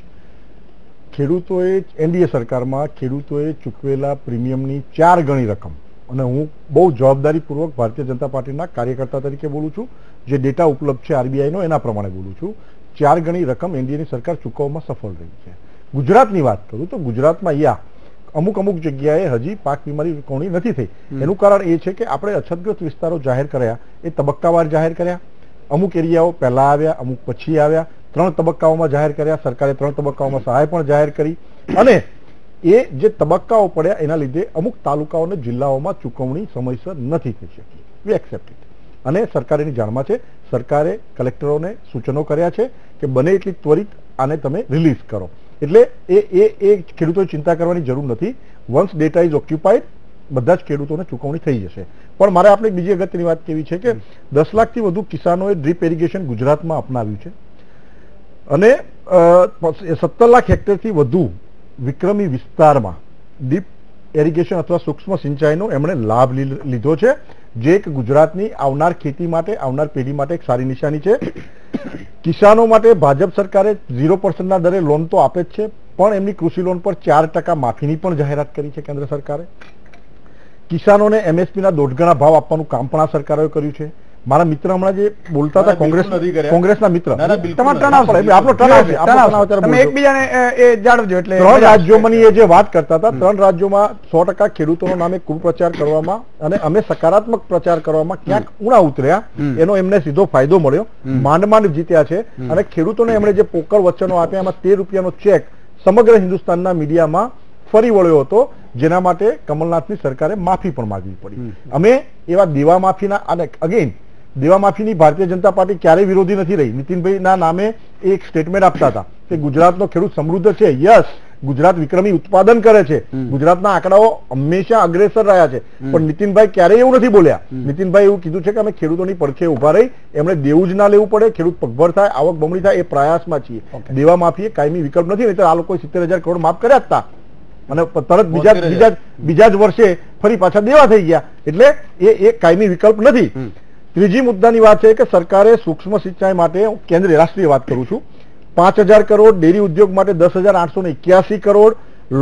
ખેડૂતોએ એનડીએ સરકારમાં ખેડૂતોએ ચૂકવેલા પ્રીમિયમની ચાર ગણી રકમ. અને હું બહુ જવાબદારીપૂર્વક ભારતીય જનતા પાર્ટીના કાર્યકર્તા તરીકે બોલું છું જે ડેટા ઉપલબ્ધ છે આરબીઆઈનો એના પ્રમાણે બોલું છું. ચાર ગણી રકમ એનડીએની સરકાર ચૂકવવામાં સફળ રહી છે. ગુજરાતની વાત કરું તો ગુજરાતમાં યા અમુક અમુક જગ્યાએ હજી પાક બીમારી ચૂકવણી નથી થઈ. એનું કારણ એ છે કે આપણે અછતગ્રસ્ત વિસ્તારો જાહેર કર્યા એ તબક્કાવાર જાહેર કર્યા. અમુક એરિયાઓ પહેલા આવ્યા અમુક પછી આવ્યા. ત્રણ તબક્કાઓમાં જાહેર કર્યા સરકારે ત્રણ તબક્કાઓમાં સહાય પણ જાહેર કરી. અને એ જે તબક્કાઓ પડ્યા એના લીધે અમુક તાલુકાઓ અને જિલ્લાઓમાં ચૂકવણી સમયસર નથી થઈ શકી. વી એક્સેપ્ટ અને સરકાર એની જાણમાં છે સરકારે કલેક્ટરોને સૂચનો કર્યા છે કે બને એટલી ત્વરિત આને તમે રિલીઝ કરો. એટલે એ એ એ ખેડૂતોએ ચિંતા કરવાની જરૂર નથી. વન્સ ડેટા ઇઝ ઓક્યુપાઈડ બધા જ ખેડૂતોને ચૂકવણી થઈ જશે. પણ મારે આપણે બીજી અગત્યની વાત કેવી છે કે દસ લાખથી વધુ કિસાનોએ ડ્રીપ ઇરિગેશન ગુજરાતમાં અપનાવ્યું છે. અને સત્તર લાખ હેક્ટરથી વધુ વિક્રમી વિસ્તારમાં ડીપ એરિગેશન અથવા સૂક્ષ્મ સિંચાઈનો એમણે લાભ લીધો છે. જે એક ગુજરાતની આવનાર ખેતી માટે, આવનાર પેઢી માટે એક સારી નિશાની છે. કિસાનો માટે ભાજપ સરકારે ઝીરો પર્સન્ટના દરે લોન તો આપે જ છે, પણ એમની કૃષિ લોન પર ચાર ટકા માફીની પણ જાહેરાત કરી છે કેન્દ્ર સરકારે. કિસાનોને એમએસપીના દોઢ ગણા ભાવ આપવાનું કામ પણ આ સરકારે કર્યું છે. મારા મિત્ર હમણાં જે બોલતા હતા કોંગ્રેસ કોંગ્રેસના મિત્ર. તમારો આપણો તમે એકબીજાને એ- એ જાળવજો એટલે ત્રણ રાજ્યોમાંની એ જે વાત કરતા હતા ત્રણ રાજ્યોમાં સો ટકા ખેડૂતોનો નામે કુપ્રચાર કરવામાં અને અમે સકારાત્મક પ્રચાર કરવામાં ક્યાંક ઉણા ઉતર્યા એનો એમને સીધો ફાયદો મળ્યો. માંડ માંડ જીત્યા છે. અને ખેડૂતોને એમણે જે પોકળ વચનો આપ્યા એમાં તેર રૂપિયાનો ચેક સમગ્ર હિન્દુસ્તાનના મીડિયામાં ફરી વળ્યો હતો જેના માટે કમલનાથની સરકારે માફી પણ માંગવી પડી. અમે એવા દેવા માફીના અને અગેન દેવા માફીની ભારતીય જનતા પાર્ટી ક્યારેય વિરોધી નથી રહી. નીતિનભાઈના નામે એક સ્ટેટમેન્ટ આપતા હતા કે ગુજરાતનો ખેડૂત સમૃદ્ધ છે. યસ ગુજરાત વિક્રમી ઉત્પાદન કરે છે. ગુજરાતના આંકડાઓ હંમેશા અગ્રેસર રહ્યા છે. પણ નીતિનભાઈ ક્યારેય એવું નથી બોલ્યા. નીતિનભાઈ એવું કીધું છે કે અમે ખેડૂતોની પડખે ઊભા રહી. એમણે દેવું જ ના લેવું પડે. ખેડૂત પગભર થાય આવક બમણી થાય એ પ્રયાસમાં છીએ. દેવા માફી એ કાયમી વિકલ્પ નથી નહીં આ લોકો સિત્તેર હજાર કરોડ માફ કર્યા હતા અને તરત બીજા બીજા બીજા જ વર્ષે ફરી પાછા દેવા થઈ ગયા. એટલે એ એક કાયમી વિકલ્પ નથી. ત્રીજી મુદ્દાની વાત છે કે સરકારે સૂક્ષ્મ સિંચાઈ માટે કેન્દ્રીય રાષ્ટ્રીય વાત કરું છું. પાંચ હજાર કરોડ ડેરી ઉદ્યોગ માટે દસ હજાર આઠસો ને crore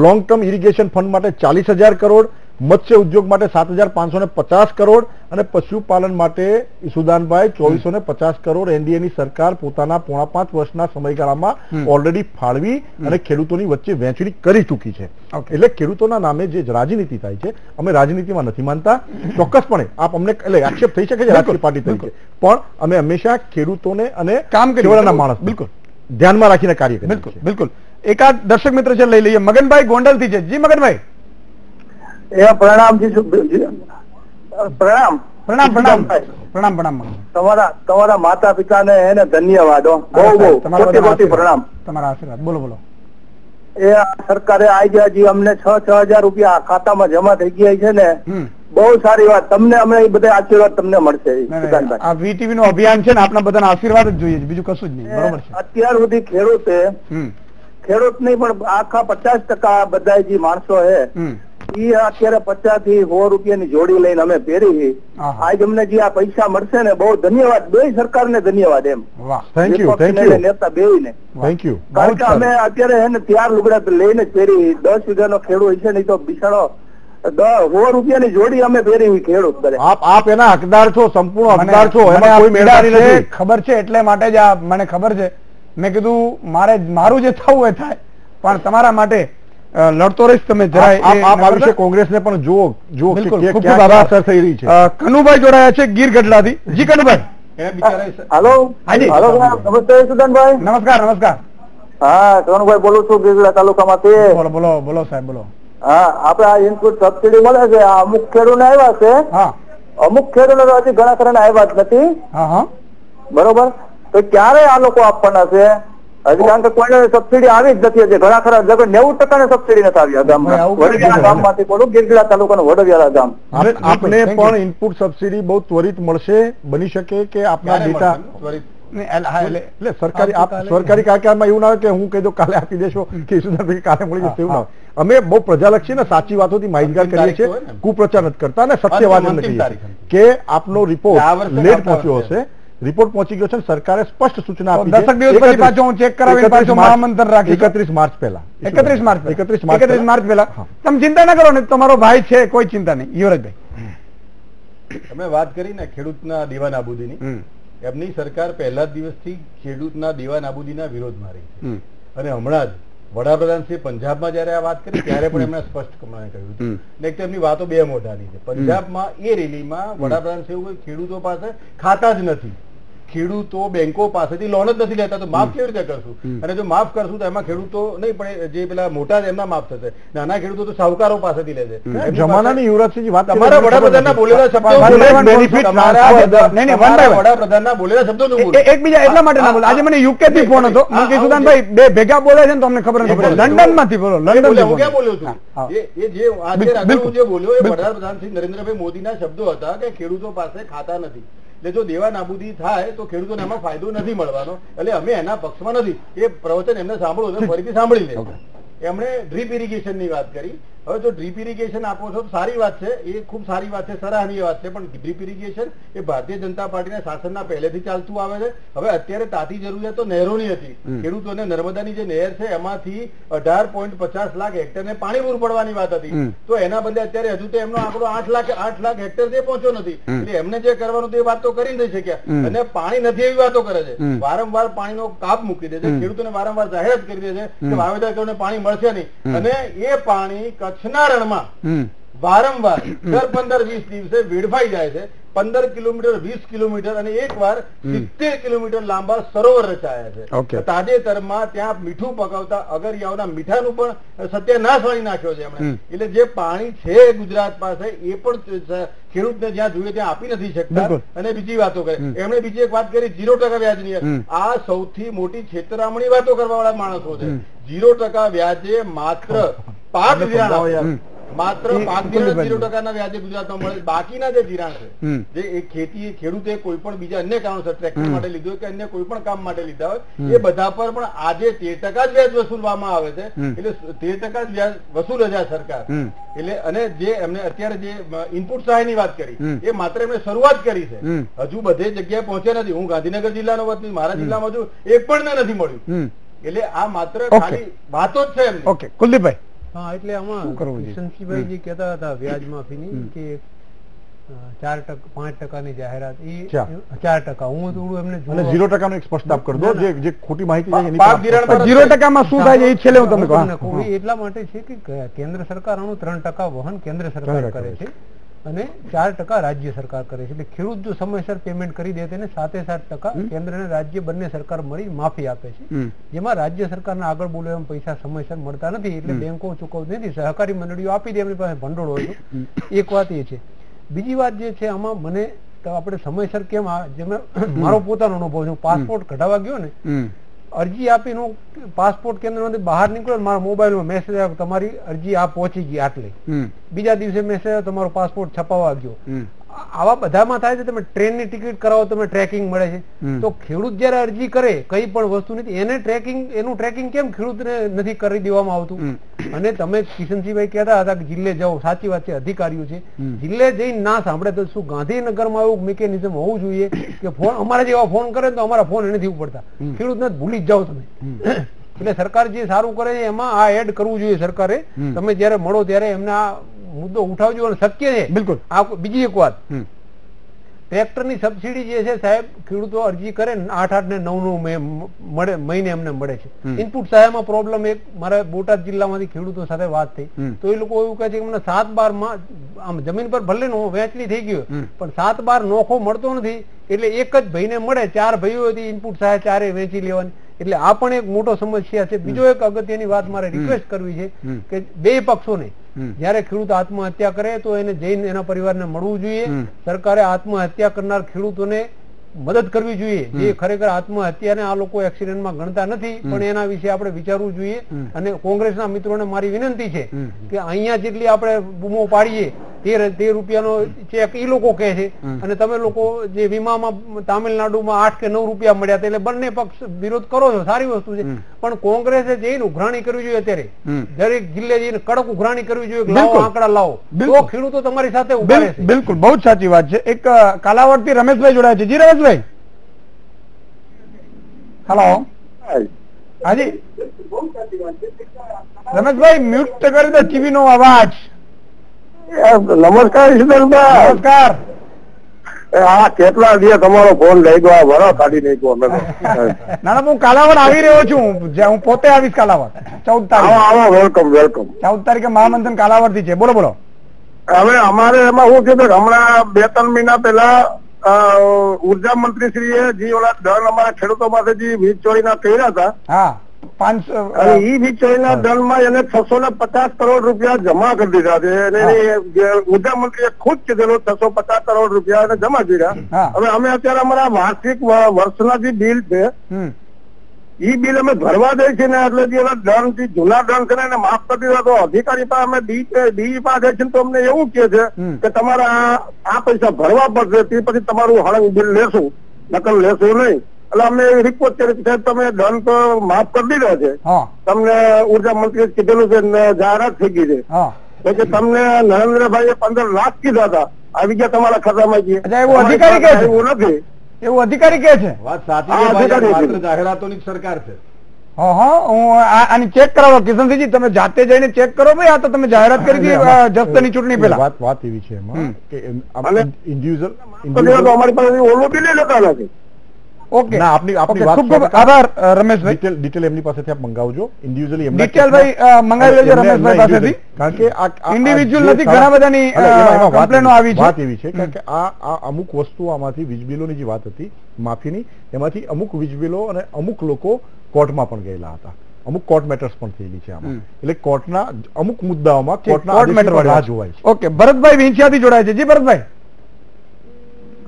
long term irrigation fund માટે ચાલીસ હજાર કરોડ મત્સ્ય ઉદ્યોગ માટે સાત હજાર પાંચસો ને પચાસ કરોડ અને પશુપાલન માટે ઈસુદાનભાઈ ચોવીસો ને પચાસ કરોડ એનડીએની સરકાર પોતાના પોણા પાંચ વર્ષના સમયગાળામાં ઓલરેડી ફાળવી અને ખેડૂતોની વચ્ચે વહેંચણી કરી ચૂકી છે. એટલે ખેડૂતોના નામે જે રાજનીતિ થાય છે અમે રાજનીતિમાં નથી માનતા. ચોક્કસપણે આપ અમને એટલે આક્ષેપ થઈ શકે છે રાજકીય પાર્ટી તરીકે. પણ અમે હંમેશા ખેડૂતોને અને કામ કરીએ. માણસ બિલકુલ. ધ્યાનમાં રાખીને કાર્ય બિલકુલ બિલકુલ. એકાદ દર્શક મિત્ર છે લઈ લઈએ. મગનભાઈ ગોંડલથી છે. જી મગનભાઈ. એ પ્રણામ. પ્રણામ પ્રણામ. પ્રણામ પ્રણામ પ્રણામ. તમારા તમારા માતા પિતાને એને ધન્યવાદ. બહુ બહુ. કોટી કોટી પ્રણામ. તમારા આશીર્વાદ. બોલો બોલો. એ સરકારે હજી અમને છ છ હજાર રૂપિયા ખાતામાં જમા થઈ ગયા છે ને. બહુ સારી વાત. તમને અમે બધા આશીર્વાદ તમને મળશે આ વીટીવી નું અભિયાન છે ને આપણા બધાના આશીર્વાદ જ જોઈએ છે. બીજું કશું જ નહીં. બરોબર છે. અત્યાર સુધી ખેડૂતે ખેડૂત નહીં પણ આખા પચાસ ટકા બધા જે માણસો છે અત્યારે પચાસથી સો રૂપિયાની જોડી લઈને અમે પહેરી આજ અમને જે આ પૈસા મળશે ને બહુ ધન્યવાદ. બે સરકારને ધન્યવાદ એમ. થેન્ક યુ you, thank વિપક્ષને you. નેતા બેયને Thank કારણ કે અમે અત્યારે એને ત્યાર લુગડા લઈને જ પહેરી દસ વીઘાનો ખેડૂત હશે નહીં તો બિસાડો સો રૂપિયાની જોડી અમે પહેરી ખેડૂત આપ આપ એના હકદાર છો સંપૂર્ણ હકદાર છો. એમાં કોઈ પીડા નથી. ખબર છે? એટલે માટે જ આ મને ખબર છે. મેં કીધું મારે મારું જે થવું એ થાય. પણ તમારા માટે લડતો રહીશ તમે જરાય આ વિશે કોંગ્રેસને પણ જુઓ જુઓ કે ક્યાં અસર થઈ રહી છે. કનુભાઈ જોડાયા છે ગીર ગઢડાથી. જી કનુભાઈ. હેલો. હાજી. હેલો નમસ્તે સુદનભાઈ. નમસ્કાર નમસ્કાર. હા કનુભાઈ બોલું છું ગીરગડા તાલુકામાંથી. બોલો બોલો બોલો સાહેબ બોલો. હા આપડે આ ઇનપુટ સબસિડી મળે છે. આ અમુક ખેડૂતને આવ્યા છે. હા. અમુક ખેડૂતો હજી ઘણા ખરા આવ્યા જ નથી. હા હા. બરોબર? તો ક્યારે આ લોકો આપવાના છે? કારણ કે કોઈને સબસિડી આવી જ નથી હજી. ઘણા ખરા જગત નેવું ટકા સબસિડી નથી આવી ગામમાં. દીધું. ગામમાંથી બોલું ગીરગડા તાલુકાનું વડવિયાળા ગામ. આપને પણ ઇનપુટ સબસિડી બહુ ત્વરિત મળશે બની શકે કે આપના ડેટા એટલે- સરકારી આપ સરકારી કાયદામાં એવું ના હોય કે હું કહી દઉં કાલે આપી દેશો કે ઈસુદાનભાઈ કાલે મળી જશે એવું ના અમે બહુ પ્રજાલક્ષી ને સાચી વાતોથી માહિતગાર કરીએ છીએ. કુપ્રચાર નથી કરતા અને સત્ય વાત. છીએ કે આપનો રિપોર્ટ લેટ પહોંચ્યો હશે. રિપોર્ટ પહોંચી ગયો છે અને સરકારે સ્પષ્ટ સૂચના આપી છે. દસક દિવસ પછી પાછો હું ચેક કરાવીને પાછો મહામંથન રાખી 31 માર્ચ પહેલા. એકત્રીસ માર્ચ પહેલા. 31 માર્ચ 31 માર્ચ પહેલા. તમે ચિંતા ના કરો ને તમારો ભાઈ છે કોઈ ચિંતા નહીં. યુવરાજભાઈ. તમે વાત કરી ને ખેડૂતના દેવા નાબૂદીની એમની સરકાર પહેલા દિવસથી ખેડૂતના દેવા નાબૂદીના વિરોધમાં રહી છે. અને હમણાં જ વડાપ્રધાન શ્રી પંજાબમાં જયારે આ વાત કરી ત્યારે પણ એમણે સ્પષ્ટ પ્રમાણે કહ્યું હતું. ને એક તો એમની વાતો બે મોઢાની છે. પંજાબમાં એ રેલીમાં વડાપ્રધાન શ્રી એવું ખેડૂતો પાસે ખાતા જ નથી. ખેડૂતો બેંકો પાસેથી લોન જ નથી લેતા તો માફ કેવી રીતે કરશું? અને જો માફ કરશું તો એમાં ખેડૂતો નહીં પણ જે પેલા મોટા એમના માફ થશે. નાના ખેડૂતો તો સાહુકારો પાસેથી લે છે. જમાનાની યુવરાજસિંહજી વાત તમારા વડાપ્રધાનના. બોલેલા શબ્દો. વડાપ્રધાનના બોલેલા શબ્દો એકબીજા એટલા માટે ના બોલે. આજે મને યુકે થી ફોન હતો. મને કીધું ભાઈ બે ભેગા બોલે છે ને તમને ખબર નથી પડે. લંડનમાંથી બોલો લંડન હું ક્યાં બોલ્યો છું? એ જે આજે જે બોલ્યો એ વડાપ્રધાન શ્રી નરેન્દ્રભાઈ મોદીના શબ્દો હતા કે ખેડૂતો પાસે ખાતા નથી. એટલે જો દેવા નાબૂદી થાય તો ખેડૂતોને એમાં ફાયદો નથી મળવાનો. એટલે અમે એના પક્ષમાં નથી. એ પ્રવચન એમને સાંભળો ફરીથી સાંભળી લે. એમણે ડ્રીપ ઇરિગેશનની વાત કરી. હવે જો ડ્રીપ ઇરિગેશન આપો છો તો સારી વાત છે. એ ખૂબ સારી વાત છે સરાહનીય વાત છે. પણ ડ્રીપ ઇરિગેશન એ ભારતીય જનતા પાર્ટીના શાસનના પહેલેથી ચાલતું આવે છે. હવે અત્યારે તાતી જરૂરિયાત તો નહેરોની હતી. ખેડૂતોને નર્મદાની જે નહેર છે એમાંથી અઢાર પોઈન્ટ પચાસ લાખ હેક્ટરને પાણી પૂરું પડવાની વાત હતી. તો એના બદલે અત્યારે હજુ તો એમનો આંકડો આઠ લાખ આઠ લાખ હેક્ટર તે પહોંચ્યો નથી. એટલે એમને જે કરવાનું તે વાત તો કરી નથી શક્યા. અને પાણી નથી એવી વાતો કરે છે. વારંવાર પાણીનો કાપ મૂકી દે છે. ખેડૂતોને વારંવાર જાહેરાત કરી દે છે કે વાવેતર કરીને પાણી મળશે નહીં. અને એ પાણી રણમાં હમ વારંવાર દર પંદર વીસ દિવસે વેડફાઈ જાય છે. પંદર કિલોમીટર વીસ કિલોમીટર અને એક વાર સિત્તેર કિલોમીટર લાંબા સરોવર રચાયા છે. તાજેતરમાં ત્યાં મીઠું પકવતા અગરિયાઓના મીઠાનું પણ સત્યાનાશ વાળી નાખ્યો છે એમણે. એટલે જે પાણી છે ગુજરાત પાસે એ પણ ખેડૂતને જ્યાં જોઈએ ત્યાં આપી નથી શકતા. અને બીજી વાતો કરે એમણે બીજી એક વાત કરી જીરો ટકા વ્યાજની. આ સૌથી મોટી છેતરામણી વાતો કરવા વાળા માણસો છે. જીરો ટકા વ્યાજે માત્ર પાક ધિરાણ. માત્ર પાક જીરો ટકાના વ્યાજે ગુજરાતમાં મળે. બાકીના જે ધિરાણ છે જે એ ખેતી ખેડૂતે કોઈ પણ બીજા અન્ય કારણોસર ટ્રેક્ટર માટે લીધું હોય કે અન્ય કોઈ પણ કામ માટે લીધા હોય એ બધા પર પણ આજે તેર ટકા જ વ્યાજ વસૂલવામાં આવે છે. એટલે તેર ટકા જ વ્યાજ વસૂલ હજાર સરકાર. એટલે અને જે એમને અત્યારે જે ઇનપુટ સહાયની વાત કરી એ માત્ર એમણે શરૂઆત કરી છે. હજુ બધે જગ્યાએ પહોંચ્યા નથી. હું ગાંધીનગર જિલ્લાનો વતની મારા જિલ્લામાં હજુ એક પણ ને નથી મળ્યું. એટલે આ માત્ર. ખાલી વાતો જ છે એમ ઓકે. કુલદીપભાઈ. હા એટલે આમાં? કિશનસિંહભાઈ જે કહેતા હતા વ્યાજ માફીની કે ચાર ટકા પાંચ ટકાની જાહેરાત એ ચાર. ટકા. હું થોડું એમને અને ઝીરો ટકાનો એક સ્પષ્ટ આપ કરી દો. જે જે ખોટી માહિતી ટકામાં શું થાય છે એ છેલ્લે હું તમને કહું. એટલા માટે છે કે કેન્દ્ર સરકાર આનું ત્રણ ટકા વહન કેન્દ્ર સરકાર સરકાર કરે કરે છે. અને ચાર ટકા રાજ્ય સરકાર કરે છે. એટલે ખેડૂત જો સમયસર પેમેન્ટ કરી દે તેને સાતે સાત ટકા કેન્દ્ર અને રાજ્ય બંને સરકાર મળી માફી આપે છે. જેમાં રાજ્ય સરકારના આગળ બોલે એમ પૈસા સમયસર મળતા નથી એટલે બેંકો ચૂકવતી નથી. સહકારી મંડળીઓ આપી દે એમની પાસે ભંડોળ હોય એક વાત એ છે. બીજી વાત જે છે આમાં મને આપણે સમયસર કેમ આ જે મારો પોતાનો અનુભવ છે. પાસપોર્ટ કઢાવવા ગયો ને અરજી આપીને હું પાસપોર્ટ કેન્દ્રમાંથી બહાર નીકળ્યો મારા મોબાઈલમાં મેસેજ આવ્યો તમારી અરજી આ પહોંચી ગઈ આટલી. બીજા દિવસે મેસેજ તમારો પાસપોર્ટ છપાવા ગયો. આવા બધામાં થાય છે તમે ટ્રેનની ટિકિટ કરાવો તમે ટ્રેકિંગ મળે છે. તો ખેડૂત જયારે અરજી કરે કઈ પણ વસ્તુ નથી એને ટ્રેકિંગ એનું ટ્રેકિંગ કેમ ખેડૂતને નથી કરી દેવામાં આવતું? અને તમે કિશનસિંહભાઈ કહેતા હતા કે જિલ્લે જાઓ સાચી વાત છે અધિકારીઓ છે. જિલ્લે જઈને ના સાંભળે તો શું ગાંધીનગરમાં એવું મિકેનિઝમ હોવું જોઈએ કે ફોન અમારા જેવા ફોન કરે તો અમારા ફોન નથી ઉપડતા. ખેડૂતને ભૂલી જ જાઓ તમે. એટલે સરકાર જે સારું કરે છે એમાં આ એડ કરવું જોઈએ સરકારે. તમે જયારે મળો ત્યારે એમને આ મુદ્દો ઉઠાવજો અને શક્ય છે. બિલકુલ. આ બીજી એક વાત. ટ્રેક્ટરની સબસિડી જે છે સાહેબ ખેડૂતો અરજી કરે ને આઠ આઠ ને નવ નવ મળે મહિને એમને મળે છે. ઇનપુટ સહાયમાં પ્રોબ્લેમ એક મારા બોટાદ જિલ્લામાંથી ખેડૂતો સાથે વાત થઈ. તો એ લોકો એવું કહે છે કે મને સાત બારમાં આમ જમીન પર ભલે નો વેચલી થઈ ગયો પણ સાત બાર નોખો મળતો નથી. એટલે એક જ ભાઈને મળે ચાર ભાઈઓ હતી ઇનપુટ સહાય ચારે વેચી લેવાની. એટલે આ પણ એક મોટો સમસ્યા છે. બીજો એક અગત્યની વાત મારે રિક્વેસ્ટ કરવી છે કે બે પક્ષોને. જયારે ખેડૂત આત્મહત્યા કરે તો એને જઈને એના પરિવારને મળવું જોઈએ. સરકારે આત્મહત્યા કરનાર ખેડૂતોને મદદ કરવી જોઈએ. જે ખરેખર આત્મહત્યાને આ લોકો એક્સિડન્ટમાં ગણતા નથી પણ એના વિશે આપણે વિચારવું જોઈએ. અને કોંગ્રેસના મિત્રોને મારી વિનંતી છે કે અહીંયા જેટલી આપણે બૂમો પાડીએ તેર તેર રૂપિયાનો ચેક એ લોકો કહે છે. અને તમે લોકો જે વીમામાં તામિલનાડુમાં આઠ કે નવ રૂપિયા મળ્યા એટલે બંને પક્ષ વિરોધ કરો છો સારી વસ્તુ છે. પણ કોંગ્રેસે જઈને ઉઘરાણી કરવી જોઈએ અત્યારે દરેક જિલ્લે જઈને કડક ઉઘરાણી કરવી જોઈએ લાવો આંકડા લાવો. તો ખેડૂતો તમારી સાથે ઊભા રહેશે બિલકુલ બહુ જ સાચી વાત છે. એક કાલાવડથી રમેશભાઈ જોડાયા છે. જી રમેશભાઈ. હેલો હાજી. રમેશભાઈ મ્યુટ કરી દો ટીવી નો અવાજ. નમસ્કાર ઈશ્વરભાઈ નમસ્કાર. આ કેટલા દિવસ તમારો ફોન લઈ ગયો ભરો કાઢી નાખ્યો ગયો ના હું કાલાવડ આવી રહ્યો છું. જે હું પોતે આવીશ કાલાવડ. ચૌદ આવો આવો વેલકમ વેલકમ ચૌદ તારીખે મહામંથન કાલાવડથી છે. બોલો બોલો. હવે અમારે એમાં શું કે હમણાં બે ત્રણ મહિના પહેલા ઊર્જા મંત્રી શ્રીએ જે ઓલા દર અમારા ખેડૂતો પાસે જે વીજ ચોરીના કર્યા હતા હા. પાંચસો ઈ વીજ દંડમાં એને છસો ને પચાસ કરોડ રૂપિયા જમા કરી દીધા છે. અને ઊર્જા મંત્રીએ ખુદ કીધેલું છસો પચાસ કરોડ રૂપિયા એને જમા કર્યા. હવે અમે અત્યારે અમારા વાર્ષિક વર્ષના જે બિલ છે ઈ બિલ અમે ભરવા દે છે ને એટલે જે દંડથી જૂના દંડ છે ને માફ કરી દીધા. તો અધિકારી પાસે અમે ડી ડી પાસે છે તો અમને એવું કે છે કે તમારા આ આ પૈસા ભરવા પડશે તે પછી તમારું હળંગ બિલ લેશું. નકલ લેશું નહીં. એટલે અમે રિપોર્ટ કરી સાહેબ તમે દંડ તો માફ કરી દીધો છે. તમને ઊર્જા મંત્રી કીધેલું છે જાહેરાત થઈ ગઈ છે. હા. તમને નરેન્દ્રભાઈએ પંદર લાખ કીધા હતા આવી ગયા તમારા ખાતામાં છે એવું અધિકારી કહે છે? એવું નથી. એવું અધિકારી કે છે? વાત સાચી હા, છે ભાઈ, અધિકારી આ માત્ર છે. જાહેરાતોની સરકાર છે. હા હા હું આ- આની ચેક કરાવો કિશનસિંહજી તમે જાતે જઈને ચેક કરો ભાઈ આ તો તમે જાહેરાત કરી અ, જસ્તની ચૂંટણી પહેલા. વાત વાત એવી છે એમાં કે ઇન્ડિવિજ્યુઅલ અમારી પાસે ઓલું લઈ લેતા નથી. ઓકે. ના, આપની- આપની વાત ખૂબ ખૂબ આભાર રમેશભાઈ. ડિટેલ ડિટેલ એમની પાસેથી આપ મંગાવજો. ઇન્ડિવિજ્યુઅલી ડિટેલ ભાઈ મંગાવી લેજો રમેશભાઈ પાસેથી. કારણ કે આ- જે નથી, ઘણા બધાની, એવી- આવી છે. વાત એવી છે કારણ કે આ આ અમુક વસ્તુ આમાંથી વીજ બિલોની જે વાત હતી માફીની એમાંથી અમુક વીજ બિલો અને અમુક લોકો કોર્ટમાં પણ ગયેલા હતા. અમુક કોર્ટ મેટર્સ પણ થયેલી છે આમાં. એટલે કોર્ટના અમુક મુદ્દાઓમાં કોર્ટના કોર્ટ મેટર રાહ જોવાય છે. ઓકે ભરતભાઈ વિંછિયાથી જોડાય છે. જી ભરતભાઈ.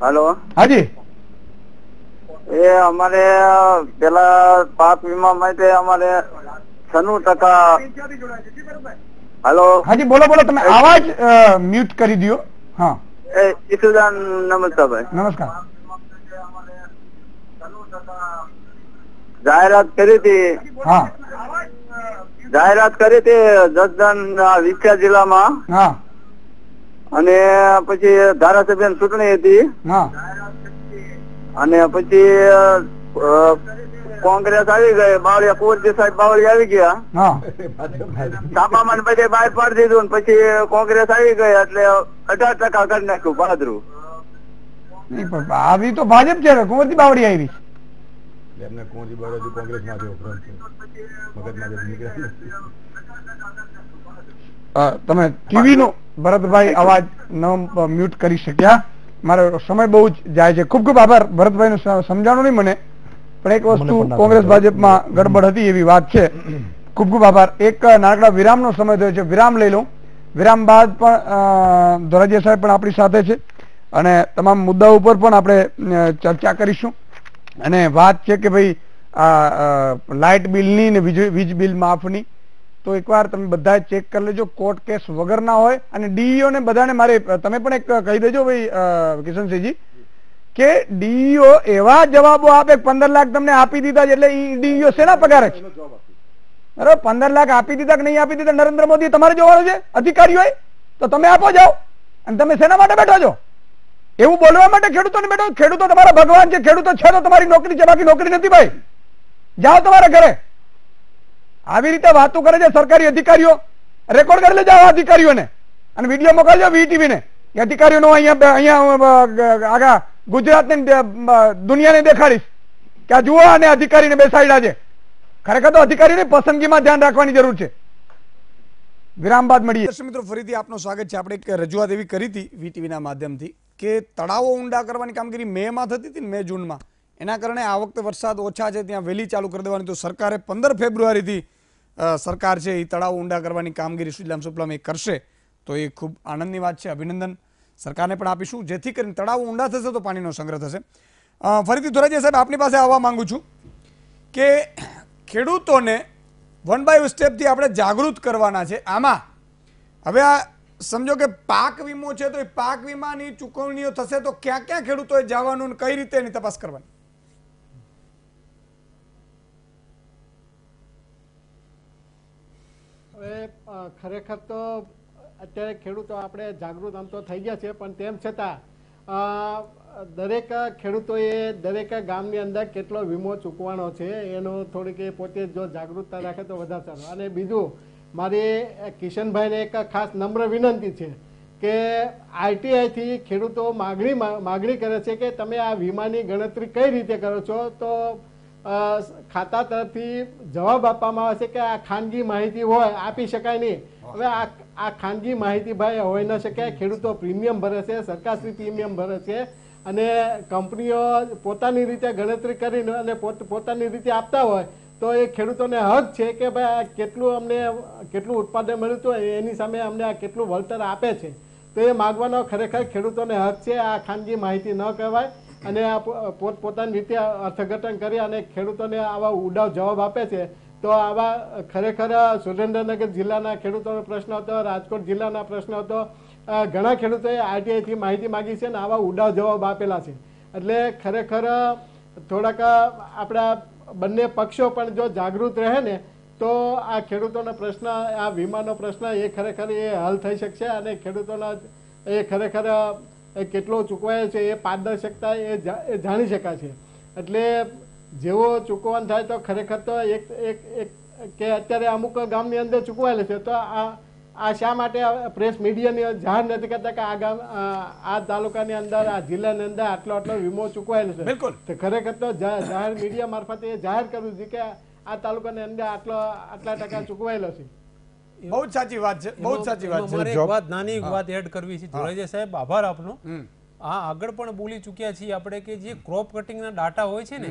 હલો. હાજી. એ અમારે પેલા પાક વીમા માટે અમારે છન્નું ટકા હેલો? હાજી બોલો બોલો તમે અવાજ મ્યુટ કરી દો હા. એ ઈસુદાન ભાઈ નમસ્કાર. જાહેરાત કરી હતી. હા. જાહેરાત કરી હતી જસદન વિખ્યા જિલ્લામાં. હા. અને પછી ધારાસભ્ય ચૂંટણી હતી. હા. અને પછી કોંગ્રેસ આવી ગઈ. બાવળિયા કુંવરજી સાહેબ બાવળી આવી ગયા. હા. છાપામાં બધે બહાર પાડી દીધું ને પછી કોંગ્રેસ આવી ગઈ એટલે અઢાર ટકા કરી નાખ્યું બહાદરું આવી તો ભાજપ છે કુંવરજી બાવળી આવી. એમને કુંવરજી બાવળી કોંગ્રેસમાંથી ઉપરાંત છે. મગજમાં જે નીકળ્યા તમે ટીવી નો ભરતભાઈ અવાજ ન મ્યુટ કરી શક્યા? મારો સમય બહુ જ જાય છે. ખૂબ ખૂબ આભાર. ભરતભાઈ નું સમજાણું નહીં મને પણ એક વસ્તુ કોંગ્રેસ ભાજપમાં ગડબડ હતી એવી વાત છે. ખૂબ ખૂબ આભાર. એક નાનકડા વિરામનો સમય થયો છે. વિરામ લઈ લઉં. વિરામ બાદ પણ ધોરાજીયા સાહેબ પણ આપણી સાથે છે અને તમામ મુદ્દા ઉપર પણ આપણે ચર્ચા કરીશું. અને વાત છે કે ભાઈ આ લાઇટ બિલની ને વીજ વીજ બિલ માફની. તો એકવાર તમે બધા ચેક કરી લેજો કોર્ટ કેસ વગર ના હોય. અને ડીઈઓ ને બધાને મારે, તમે પણ એક કહી દેજો ભાઈ કિશનસિંહજી, કે ડીઈઓ એવા જવાબો આપે પંદર લાખ તમને આપી દીધા એટલે ડીઈઓ શેના પગારે છે? બરાબર, પંદર લાખ આપી દીધા કે નહીં આપી દીધા? નરેન્દ્ર મોદી તમારે જોવાનું છે, અધિકારીઓએ? તો તમે આપો જાઓ. અને તમે શેના માટે બેઠો છો? એવું બોલવા માટે ખેડૂતોને બેઠો ખેડૂતો તમારા ભગવાન છે, ખેડૂતો છે તો તમારી નોકરી છે, બાકી નોકરી નથી ભાઈ. જાઓ તમારા ઘરે. આવી રીતે વાતો કરે છે સરકારી અધિકારીઓ. રેકોર્ડ કરી લેજો અધિકારીઓને. અને વીડિયો મોકલજો વીટીવી ને અધિકારીઓનો અહીંયા અહીંયા આગા ગુજરાતને દુનિયાને દેખાડીશ કે આ જુઓ અને અધિકારીને બેસાડ્યા છે. ખરેખર તો અધિકારીની પસંદગીમાં ધ્યાન રાખવાની જરૂર છે. વિરામ બાદ મળીએ. મિત્રો, ફરીથી આપનું સ્વાગત છે. આપણે રજૂઆત એવી કરી હતી વીટીવીના માધ્યમથી કે તળાવો ઊંડા કરવાની કામગીરી મેમાં થતી હતી ને મે જૂનમાં. એના કારણે આ વખતે વરસાદ ઓછા છે, ત્યાં વહેલી ચાલુ કરી દેવાની. તો સરકારે પંદર ફેબ્રુઆરીથી સરકાર છે એ તળાવ ઊંડા કરવાની કામગીરી સુજલામ સુફલામ એ કરશે, તો એ ખૂબ આનંદની વાત છે. અભિનંદન સરકારને પણ આપીશું. જેથી કરીને તળાવ ઊંડા થશે તો પાણીનો સંગ્રહ થશે. ફરીથી ધોરાજી સાહેબ, આપની પાસે આવવા માંગુ છું કે ખેડૂતોને વન બાય સ્ટેપથી આપણે જાગૃત કરવાના છે. આમાં હવે આ સમજો કે પાક વીમો છે તો એ પાક વીમાની ચૂકવણીઓ થશે તો ક્યાં ક્યાં ખેડૂતોએ જવાનું કઈ રીતે એની તપાસ કરવાની? હવે ખરેખર તો અત્યારે ખેડૂતો આપણે જાગૃત આમ તો થઈ ગયા છે, પણ તેમ છતાં દરેક ખેડૂતોએ દરેક ગામની અંદર કેટલો વીમો ચૂકવાનો છે, એનો થોડીક એ પોતે જો જાગૃતતા રાખે તો વધારે સારું. અને બીજું, મારી કિશનભાઈને એક ખાસ નમ્ર વિનંતી છે કે આરટીઆઈથી ખેડૂતો માગણી માગણી કરે છે કે તમે આ વીમાની ગણતરી કઈ રીતે કરો છો? તો ખાતા તરફથી જવાબ આપવામાં આવે છે કે આ ખાનગી માહિતી હોય, આપી શકાય નહીં. હવે આ આ ખાનગી માહિતી ભાઈ હોઈ ન શકે ખેડૂતો પ્રીમિયમ ભરે છે સરકારશ્રી પ્રીમિયમ ભરે છે અને કંપનીઓ પોતાની રીતે ગણતરી કરીને અને પોત, પોતાની રીતે આપતા હોય તો એ ખેડૂતોને હક છે કે ભાઈ કેટલું અમને, કેટલું ઉત્પાદન મળ્યું હતું એની સામે અમને આ કેટલું વળતર આપે છે. તો એ માગવાનો ખરેખર ખેડૂતોને હક છે. આ ખાનગી માહિતી ન કહેવાય. અને આ પો- પોત, પોતાની રીતે અર્થઘટન કરી અને ખેડૂતોને આવા ઉડાવ જવાબ આપે છે, તો આવા ખરેખર સુરેન્દ્રનગર જિલ્લાના ખેડૂતોનો પ્રશ્ન હતો, રાજકોટ જિલ્લાના પ્રશ્ન હતો ઘણા ખેડૂતોએ આરટીઆઈથી માહિતી માગી છે અને આવા ઉડાવ જવાબ આપેલા છે. એટલે ખરેખર, થોડાક આપણા બંને પક્ષો પણ જો જાગૃત રહે ને, તો આ ખેડૂતોનો પ્રશ્ન, આ વીમાનો પ્રશ્ન એ ખરેખર એ હલ થઈ શકશે અને ખેડૂતોના એ ખરેખર એ કેટલો ચૂકવાયો છે એ પારદર્શકતા એ એ જાણી શકાય છે. એટલે જેવો ચૂકવણ થાય તો ખરેખર તો એક એક એક કે અત્યારે અમુક ગામની અંદર ચૂકવાયેલું છે તો આ આ શા માટે પ્રેસ મીડિયાની જાહેર નથી કરતા કે આ ગામ આ- તાલુકાની અંદર આ જિલ્લાની અંદર આટલો આટલો વીમો ચૂકવાયેલો છે? બિલકુલ. તો ખરેખર તો જાહેર મીડિયા મારફતે એ જાહેર કરવું છે કે આ તાલુકાની અંદર આટલો આટલા ટકા ચૂકવાયેલો છે. બહુ જ સાચી વાત છે બહુ જ સાચી વાત છે. મારે એક વાત નાની એક વાત એડ કરવી છે સાહેબ આભાર આપનો. આ આગળ પણ બોલી ચૂક્યા છીએ આપણે કે જે ક્રોપ કટિંગના ડાટા હોય છે ને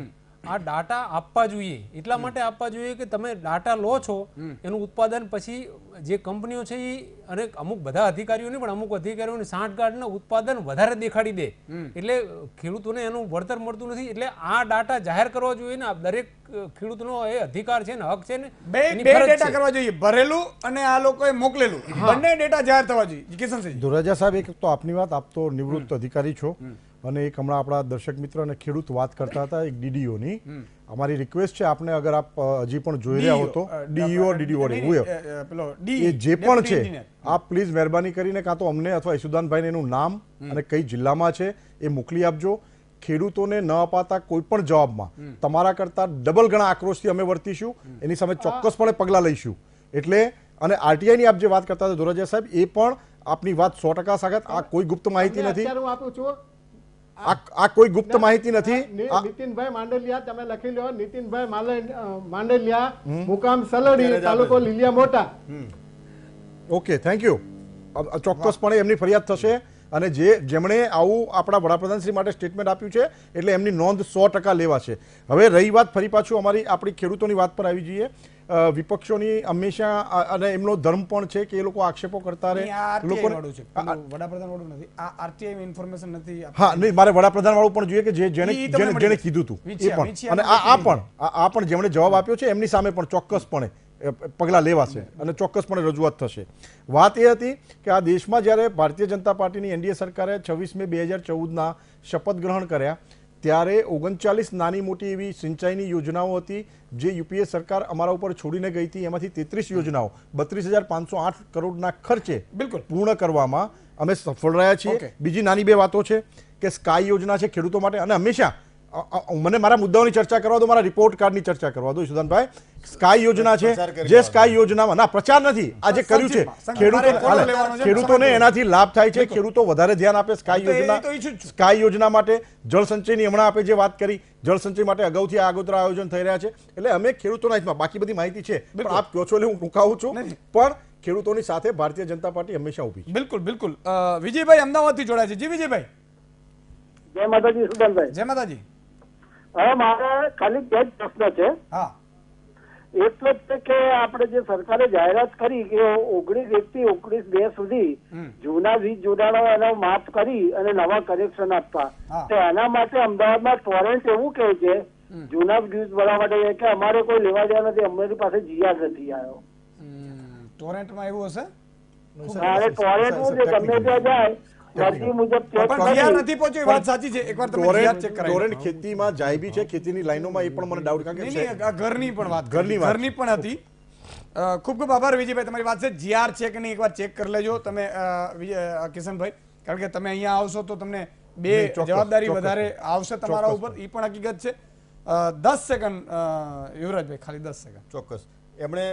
આ ડાટા આપવા જોઈએ. એટલા માટે આપવા જોઈએ કે તમે ડાટા લો છો એનું ઉત્પાદન પછી જે કંપનીઓ છે એ અને અમુક બધા અધિકારીઓને પણ અમુક અધિકારીઓને સાંઠગાંઠને ઉત્પાદન વધારે દેખાડી દે. એટલે ખેડૂતોને એનું વળતર મળતું નથી. એટલે આ ડાટા જાહેર કરવા જોઈએ ને આ દરેક ખેડૂતનો એ અધિકાર છે ને હક છે ને બે બે ડેટા કરવા જોઈએ. ભરેલું અને આ લોકોએ મોકલેલું. બંને ડેટા જાહેર થવા જોઈએ. કિશનસિંહ દુરાજા સાહેબ એક તો આપની વાત આપ તો નિવૃત્ત અધિકારી છો. અને એક હમણાં આપણા દર્શક મિત્ર અને ખેડૂત વાત કરતા હતા એક ડીડીઓની. અમારી રિક્વેસ્ટ છે આપને અગર આપ હજી પણ જોઈ રહ્યા હો તો. ડીઈઓ ડીડીઓ એ જે પણ છે આપ પ્લીઝ મહેરબાની કરીને કાં તો અમને અથવા યશુદાનભાઈને એનું નામ અને કઈ જિલ્લામાં છે એ મોકલી આપજો. ખેડૂતોને ન અપાતા કોઈ પણ જવાબમાં. તમારા કરતા ડબલ ગણા આક્રોશથી અમે વર્તીશું. એની સામે ચોક્કસપણે પગલાં લઈશું. એટલે અને આરટીઆઈની આપ જે વાત કરતા હતા દોરાજા સાહેબ એ પણ આપની વાત સો ટકા સાગત. આ કોઈ ગુપ્ત માહિતી નથી. આપું છું આ કોઈ ગુપ્ત માહિતી નથી? નીતિનભાઈ માંડલિયા તમે લખી લો નીતિનભાઈ માંડલિયા મુકામ સલડી તાલુકો લીલિયા મોટા. Okay thank you. ચોક્કસપણે એમની ફરિયાદ થશે. અને જે જેમણે આવું આપણા વડાપ્રધાનશ્રી માટે સ્ટેટમેન્ટ આપ્યું છે એટલે એમની નોંધ સો ટકા લેવાશે હવે રહી વાત ફરી પાછું અમારી આપણી ખેડૂતોની વાત પર આવી જઈએ. વિપક્ષોની હંમેશા અને એમનો ધર્મ પણ છે કે એ લોકો આક્ષેપો કરતા રહે. છે. પેલું વડાપ્રધાન વાળું નથી. આ આરટીઆઈ ઇન્ફોર્મેશન નથી હા નહીં મારે વડાપ્રધાન વાળું પણ જોઈએ કે જે જેણે જશે. કીધું હતું એ પણ. અને આ પણ આ આ પણ જેમણે જવાબ આપ્યો છે એમની સામે પણ ચોક્કસપણે પગલાં લેવાશે અને ચોક્કસપણે રજૂઆત થશે. વાત એ હતી કે આ દેશમાં જ્યારે ભારતીય જનતા પાર્ટીની એનડીએ સરકારે છવ્વીસ મે બે હજાર ચૌદના શપથ ગ્રહણ કર્યા ત્યારે ઓગણચાલીસ નાની મોટી એવી સિંચાઈની યોજનાઓ હતી જે યુપીએ સરકાર અમારા ઉપર છોડીને ગઈ હતી. એમાંથી તેત્રીસ યોજનાઓ બત્રીસ હજાર પાંચસો આઠ કરોડના ખર્ચે બિલકુલ. પૂર્ણ કરવામાં અમે સફળ રહ્યા છીએ. બીજી નાની બે વાતો છે કે સ્કાય યોજના છે ખેડૂતો માટે. અને હંમેશા મને મારા મુદ્દાઓની ચર્ચા કરવા દો મારા રિપોર્ટ કાર્ડની ચર્ચા કરવા દો સુદાનભાઈ. સ્કાય યોજના છે. જે સ્કાય યોજનામાં ના પ્રચાર નથી. આ જે કર્યું છે ખેડૂતો? ખેડૂતોને એનાથી લાભ થાય છે ખેડૂતો વધારે ધ્યાન આપે સ્કાય યોજના. સ્કાય યોજના માટે જળસંચયની હમણાં આપે જે વાત કરી જળસંચય માટે અગાઉથી આ આગોતરા આયોજન થઈ રહ્યા છે. એટલે અમે ખેડૂતોના હિતમાં બાકી બધી માહિતી છે પણ આપ કહો છો એટલે હું ટૂંકાવું છું. પણ ખેડૂતોની સાથે ભારતીય જનતા પાર્ટી હંમેશા ઊભી છે. બિલકુલ બિલકુલ. વિજયભાઈ અમદાવાદથી જોડાય છે. જી વિજયભાઈ. જય માતાજી સુદાનભાઈ. જય માતાજી. મારે ખાલી બે જ પ્રશ્ન છે. હા. એટલો જ છે કે આપણે જે સરકારે જાહેરાત કરી કે ઓગણીસ એક થી ઓગણીસ બે સુધી જૂના વીજ જોડાણો એનો માફ કરી અને નવા કનેક્શન આપવા. તો એના માટે અમદાવાદમાં ટોરેન્ટ એવું કહે છે જૂના વીજ ભરવા માટે કે અમારે કોઈ લેવા દેવા નથી અમારી પાસે જીઆર નથી આવ્યો ટોરેન્ટમાં એવું હશે? અને ટોરેન્ટ ગમે ત્યાં જાય નથી. પહોંચ્યો વાત સાચી છે. એકવાર તમે ચેક કરાવી. ખેતીમાં જાય બી છે ખેતીની લાઈનોમાં એ પણ મને ડાઉટ કારણ કે ઘરની પણ વાત ઘરની ઘરની પણ હતી. ખૂબ ખૂબ આભાર વિજયભાઈ. તમારી વાત છે. જીઆર છે કે નહીં એકવાર ચેક કરી લેજો. તમે કિશનભાઈ કારણ કે તમે અહીંયા આવશો તો તમને બે જવાબદારી વધારે આવશે તમારા ઉપર. એ પણ હકીકત છે. દસ સેકન્ડ યુવરાજભાઈ ખાલી દસ સેકન્ડ ચોક્કસ. એમણે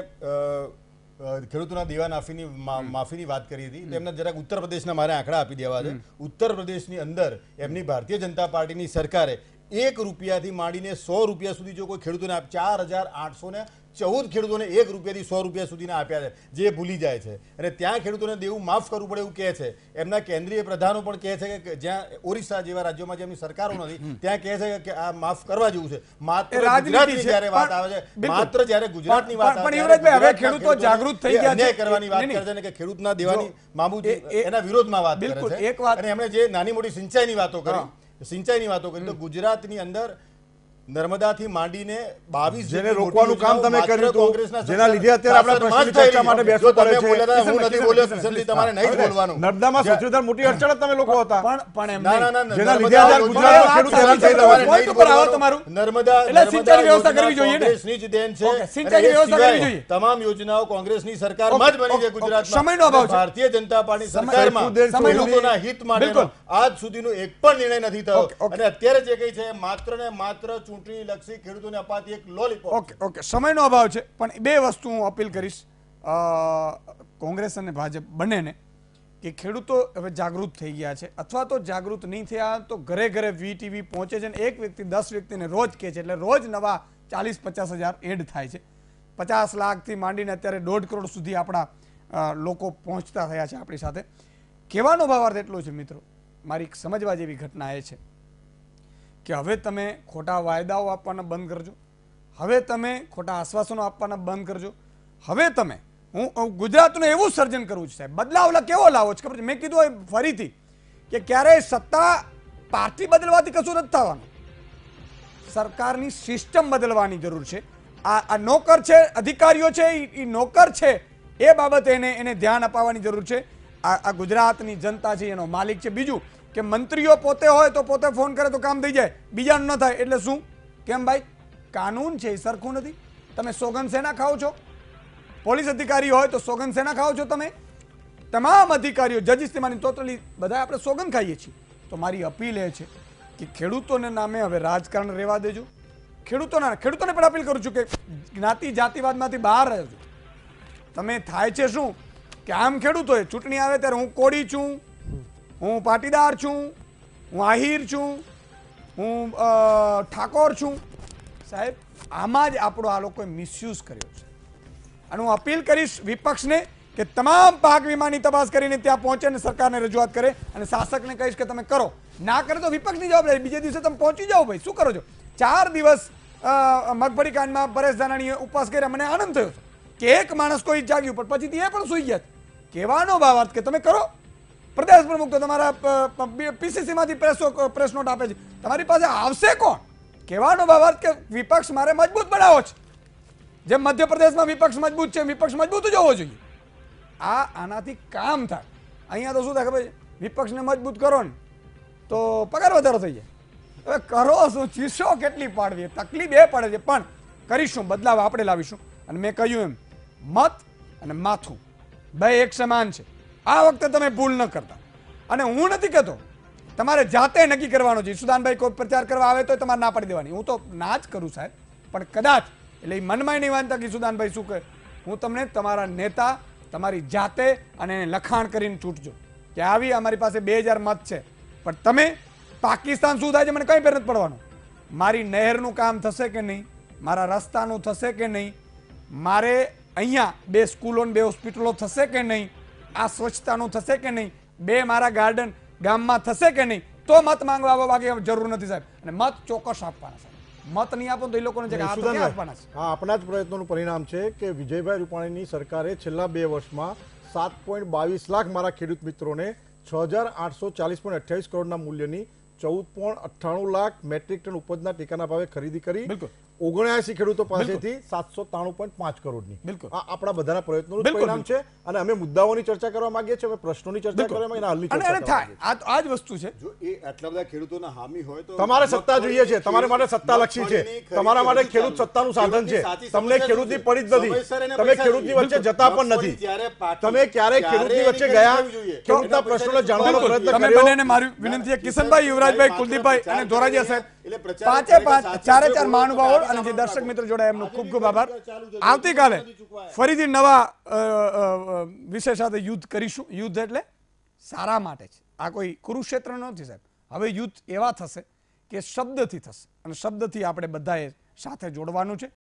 ખેડૂતોના દેવા માફીની મા- માફીની વાત કરી હતી. તો એમના જરાક ઉત્તર પ્રદેશના મારે આંકડા આપી દેવા છે ઉત્તર પ્રદેશની અંદર એમની ભારતીય જનતા પાર્ટીની સરકારે એક રૂપિયાથી માંડીને સો રૂપિયા સુધી જો કોઈ ખેડૂતોને આપ ચાર હજાર આઠસો ને ચૌદ ખેડૂતોને એક રૂપિયાથી સો રૂપિયા સુધીના આપ્યા છે જે ભૂલી જાય છે અને ત્યાં ખેડૂતોને દેવું માફ કરવું પડે એવું કહે છે એમના કેન્દ્રીય પ્રધાનો પણ કહે છે કે જ્યાં ઓરિસ્સા જેવા રાજ્યોમાં જેમની સરકારો નથી ત્યાં કહે છે કે આ માફ કરવા જેવું છે માત્ર ગુજરાતની. જ્યારે વાત આવે છે. માત્ર જ્યારે ગુજરાતની વાત આવે હવે ખેડૂતો જાગૃત થઈ ગયા છે. કરવાની વાત કરે છે કે ખેડૂતના દેવાની મામૂદ એના વિરોધમાં વાત બિલકુલ, કરે છે અને એમણે જે નાની મોટી સિંચાઈની વાતો કરી. સિંચાઈની વાતો કરી. તો ગુજરાતની અંદર નર્મદાથી માંડીને બાવીસ જેને રોકવાનું કામ તમે કર્યું હતું, જેના લીધે અત્યારે આપણે પ્રશ્નની ચર્ચા માટે બેસવું પડે છે. હું નથી બોલ્યો સુશલજી તમારે નહીં બોલવાનું નર્મદામાં સૌથી મોટી અડચણ તમે લોકો હતા પણ પણ એમ નહીં. જેના લીધે અત્યારે ગુજરાતના ખેડૂતો હેરાન થઈ રહ્યો છે થાય. નહીં આવો તમારું. નર્મદા એટલે સિંચાઈ વ્યવસ્થા કરવી જોઈએ ને? દેશની જ દેન છે એ વ્યવસ્થા કરવી જોઈએ. તમામ યોજનાઓ કોંગ્રેસની સરકારમાં જ બની છે ગુજરાતમાં સમયનો અભાવ છે. ભારતીય જનતા પાર્ટી સરકારમાં ખેડૂતોના હિત માટે આજ સુધીનો એક પણ નિર્ણય નથી થયો. અને અત્યારે જે કઈ છે માત્ર ને માત્ર ચૂંટણી લક્ષી ખેડૂતોને અપાતી એક લોલીપોપ ઓકે ઓકે સમયનો અભાવ છે પણ બે વસ્તુ હું અપીલ કરીશ કોંગ્રેસ અને ભાજપ બંનેને કે ખેડૂતો હવે જાગૃત થઈ ગયા છે. અથવા તો જાગૃત નહીં થયા તો ઘરે ઘરે વીટીવી પહોંચે છે અને એક વ્યક્તિ દસ વ્યક્તિને રોજ કહે છે. એટલે રોજ નવા ચાલીસ પચાસ હજાર એડ થાય છે. પચાસ લાખથી માંડીને અત્યારે દોઢ કરોડ સુધી આપણા લોકો પહોંચતા થયા છે આપણી સાથે. કહેવાનો ભાવાર્થ એટલો છે મિત્રો. મારી સમજવા જેવી ઘટના એ છે. કે હવે તમે ખોટા વાયદાઓ આપવાના બંધ કરજો. હવે તમે ખોટા આશ્વાસનો આપવાના બંધ કરજો. હવે તમે, હું ગુજરાતનું એવું સર્જન કરું છું સાહેબ. બદલાવ કેવો લાવો છો? ખબર છે? મેં કીધું ફરીથી કે ક્યારેય સત્તા પાર્ટી બદલવાથી કશું નથી થવાનું. સરકારની સિસ્ટમ બદલવાની જરૂર છે. આ આ નોકર છે, અધિકારીઓ છે એ નોકર છે, એ બાબતે એને એને ધ્યાન અપાવવાની જરૂર છે. આ આ ગુજરાતની જનતા છે, એનો માલિક છે. બીજું કે મંત્રીઓ પોતે હોય તો પોતે ફોન કરે તો કામ થઈ જાય. બીજાનું ન થાય. એટલે શું? કેમ ભાઈ? કાનૂન છે, એ સરખું નથી. તમે સોગન સેના ખાઓ છો. પોલીસ અધિકારી હોય તો સોગન સેના ખાઓ છો તમે. તમામ અધિકારીઓ, જજીસ તેમાંની ટોટલી બધા આપણે સોગન ખાઈએ છીએ. તો મારી અપીલ એ છે કે ખેડૂતોને નામે હવે રાજકારણ રહેવા દેજો. ખેડૂતોના ખેડૂતોને પણ અપીલ કરું છું કે જ્ઞાતિ જાતિવાદમાંથી બહાર રહેજો. તમે થાય છે શું? કે આમ ખેડૂતોએ ચૂંટણી આવે ત્યારે હું કોડી છું. હું પાટીદાર છું, હું આહિર છું, હું ઠાકોર છું. સાહેબ, આમાં જ આપણો આ લોકોએ મિસયુઝ કર્યો છે. અને હું અપીલ કરીશ વિપક્ષને કે તમામ પાક વીમાની તપાસ કરીને ત્યાં પહોંચે અને સરકારને રજૂઆત કરે અને શાસકને કહીશ કે તમે કરો. ના કરે તો વિપક્ષની જવાબદારી. બીજે દિવસે તમે પહોંચી જાઓ ભાઈ. શું કરો છો? ચાર દિવસ મગફળી કાંડમાં પરેશ ધાનાણીએ ઉપવાસ કર્યા. મને આનંદ થયો કે એક માણસ કોઈ જાગ્યું, પણ પછીથી એ પણ સુઈ ગયા. કહેવાનો ભાવાર્થ કે તમે કરો. પ્રદેશ પ્રમુખ તો તમારા પીસીસીમાંથી પ્રેસો પ્રેસ નોટ આપે છે. તમારી પાસે આવશે કોણ? કહેવાનો બાબત કે વિપક્ષ મારે મજબૂત બનાવો છે. જેમ મધ્યપ્રદેશમાં વિપક્ષ મજબૂત છે વિપક્ષ મજબૂત જ હોવો જોઈએ. આ આનાથી કામ થાય. અહીંયા તો શું થાય ખબર વિપક્ષને મજબૂત કરો ને, તો પગાર વધારો થઈ જાય. હવે કરો શું? ચીસો કેટલી પાડવી? તકલીફ એ પડે છે. પણ કરીશું, બદલાવ આપણે લાવીશું. અને મેં કહ્યું એમ, મત અને માથું. બે એક સમાન છે. આ વખતે તમે ભૂલ ન કરતા. અને હું નથી કહેતો, તમારે જાતે નક્કી કરવાનું છે. સુદાનભાઈ કોઈ પ્રચાર કરવા આવે તો તમારે ના પાડી દેવાની. હું તો ના જ કરું સાહેબ, પણ કદાચ, એટલે એ મનમાં નહીં વાંધતા કે સુદાનભાઈ શું કહે, હું તમને તમારા નેતા, તમારી જાતે અને લખાણ કરીને ચૂંટજો. કે આવી અમારી પાસે બે હજાર મત છે. પણ તમે પાકિસ્તાન શું થાય છે મને કંઈ ફેર નથી પડવાનું. મારી નહેરનું કામ થશે કે નહીં? મારા રસ્તાનું થશે કે નહીં? મારે અહીંયા બે સ્કૂલો બે હોસ્પિટલો થશે કે નહીં? આ સ્વચ્છતાનું થશે કે નહીં? બે મારા ગાર્ડન ગામમાં થશે કે નહીં? તો મત માંગવા આવવા બાકી જરૂર નથી સાહેબ. અને મત ચોક્કસ આપવાના સાહેબ મત નહીં આપો તો એ લોકોને ક્યાં આપવાના છે? હા આપણા જ પ્રયત્નોનું પરિણામ છે કે વિજયભાઈ રૂપાણીની સરકારે છેલ્લા બે વર્ષમાં સાત પોઈન્ટ બાવીસ લાખ મારા ખેડૂત મિત્રોને છ હજાર આઠસો ચાલીસ પોઈન્ટ અઠ્યાવીસ કરોડના મૂલ્યની ચૌદ પોઈન્ટ અઠ્ઠાણું લાખ મેટ્રિક ટન ઉપજના ટેકાના ભાવે ખરીદી કરી. ઓગણ્યાસી ખેડૂતો પાસેથી સાતસો ત્રાણું પોઈન્ટ પાંચ કરોડની. બિલકુલ. આ આપણા બધાના પ્રયત્નોનું બિલકુલ, પરિણામ છે અને અમે મુદ્દાઓની ચર્ચા કરવા માંગીએ છીએ અમે પ્રશ્નોની ચર્ચા કરવા માંગીએ હાલની ચર્ચા થાય. આ તો આ જ વસ્તુ છે. જો એ આટલા બધા ખેડૂતોના હામી હોય તો તમારે સત્તા જોઈએ છે. તમારે માટે સત્તા લક્ષી છે તમારા માટે ખેડૂત સત્તાનું સાધન છે. તમને ખેડૂતની પડી જ નથી. તમે ખેડૂતની વચ્ચે જતા પણ નથી. તમે ક્યારેય ખેડૂતની વચ્ચે ગયા ખેડૂતના પ્રશ્નોને જાણવાનો પ્રયત્ન કર્યો. તમે બંનેને મારી વિનંતી છે. કિશનભાઈ યુવરાજભાઈ કુલદીપભાઈ અને ધોરાજીયા સાહેબ. પાંચે પાંચ ચારે ચાર મહાનુભાવો અને જે દર્શક મિત્રો જોડાયા એમનો ખૂબ ખૂબ આભાર. આવતીકાલે ફરીથી નવા વિષય સાથે યુદ્ધ કરીશું. યુદ્ધ એટલે સારા માટે છે. આ કોઈ કુરુક્ષેત્ર નથી સાહેબ. હવે યુદ્ધ એવા થશે કે શબ્દથી થશે. અને શબ્દથી આપણે બધાએ સાથે જોડવાનું છે.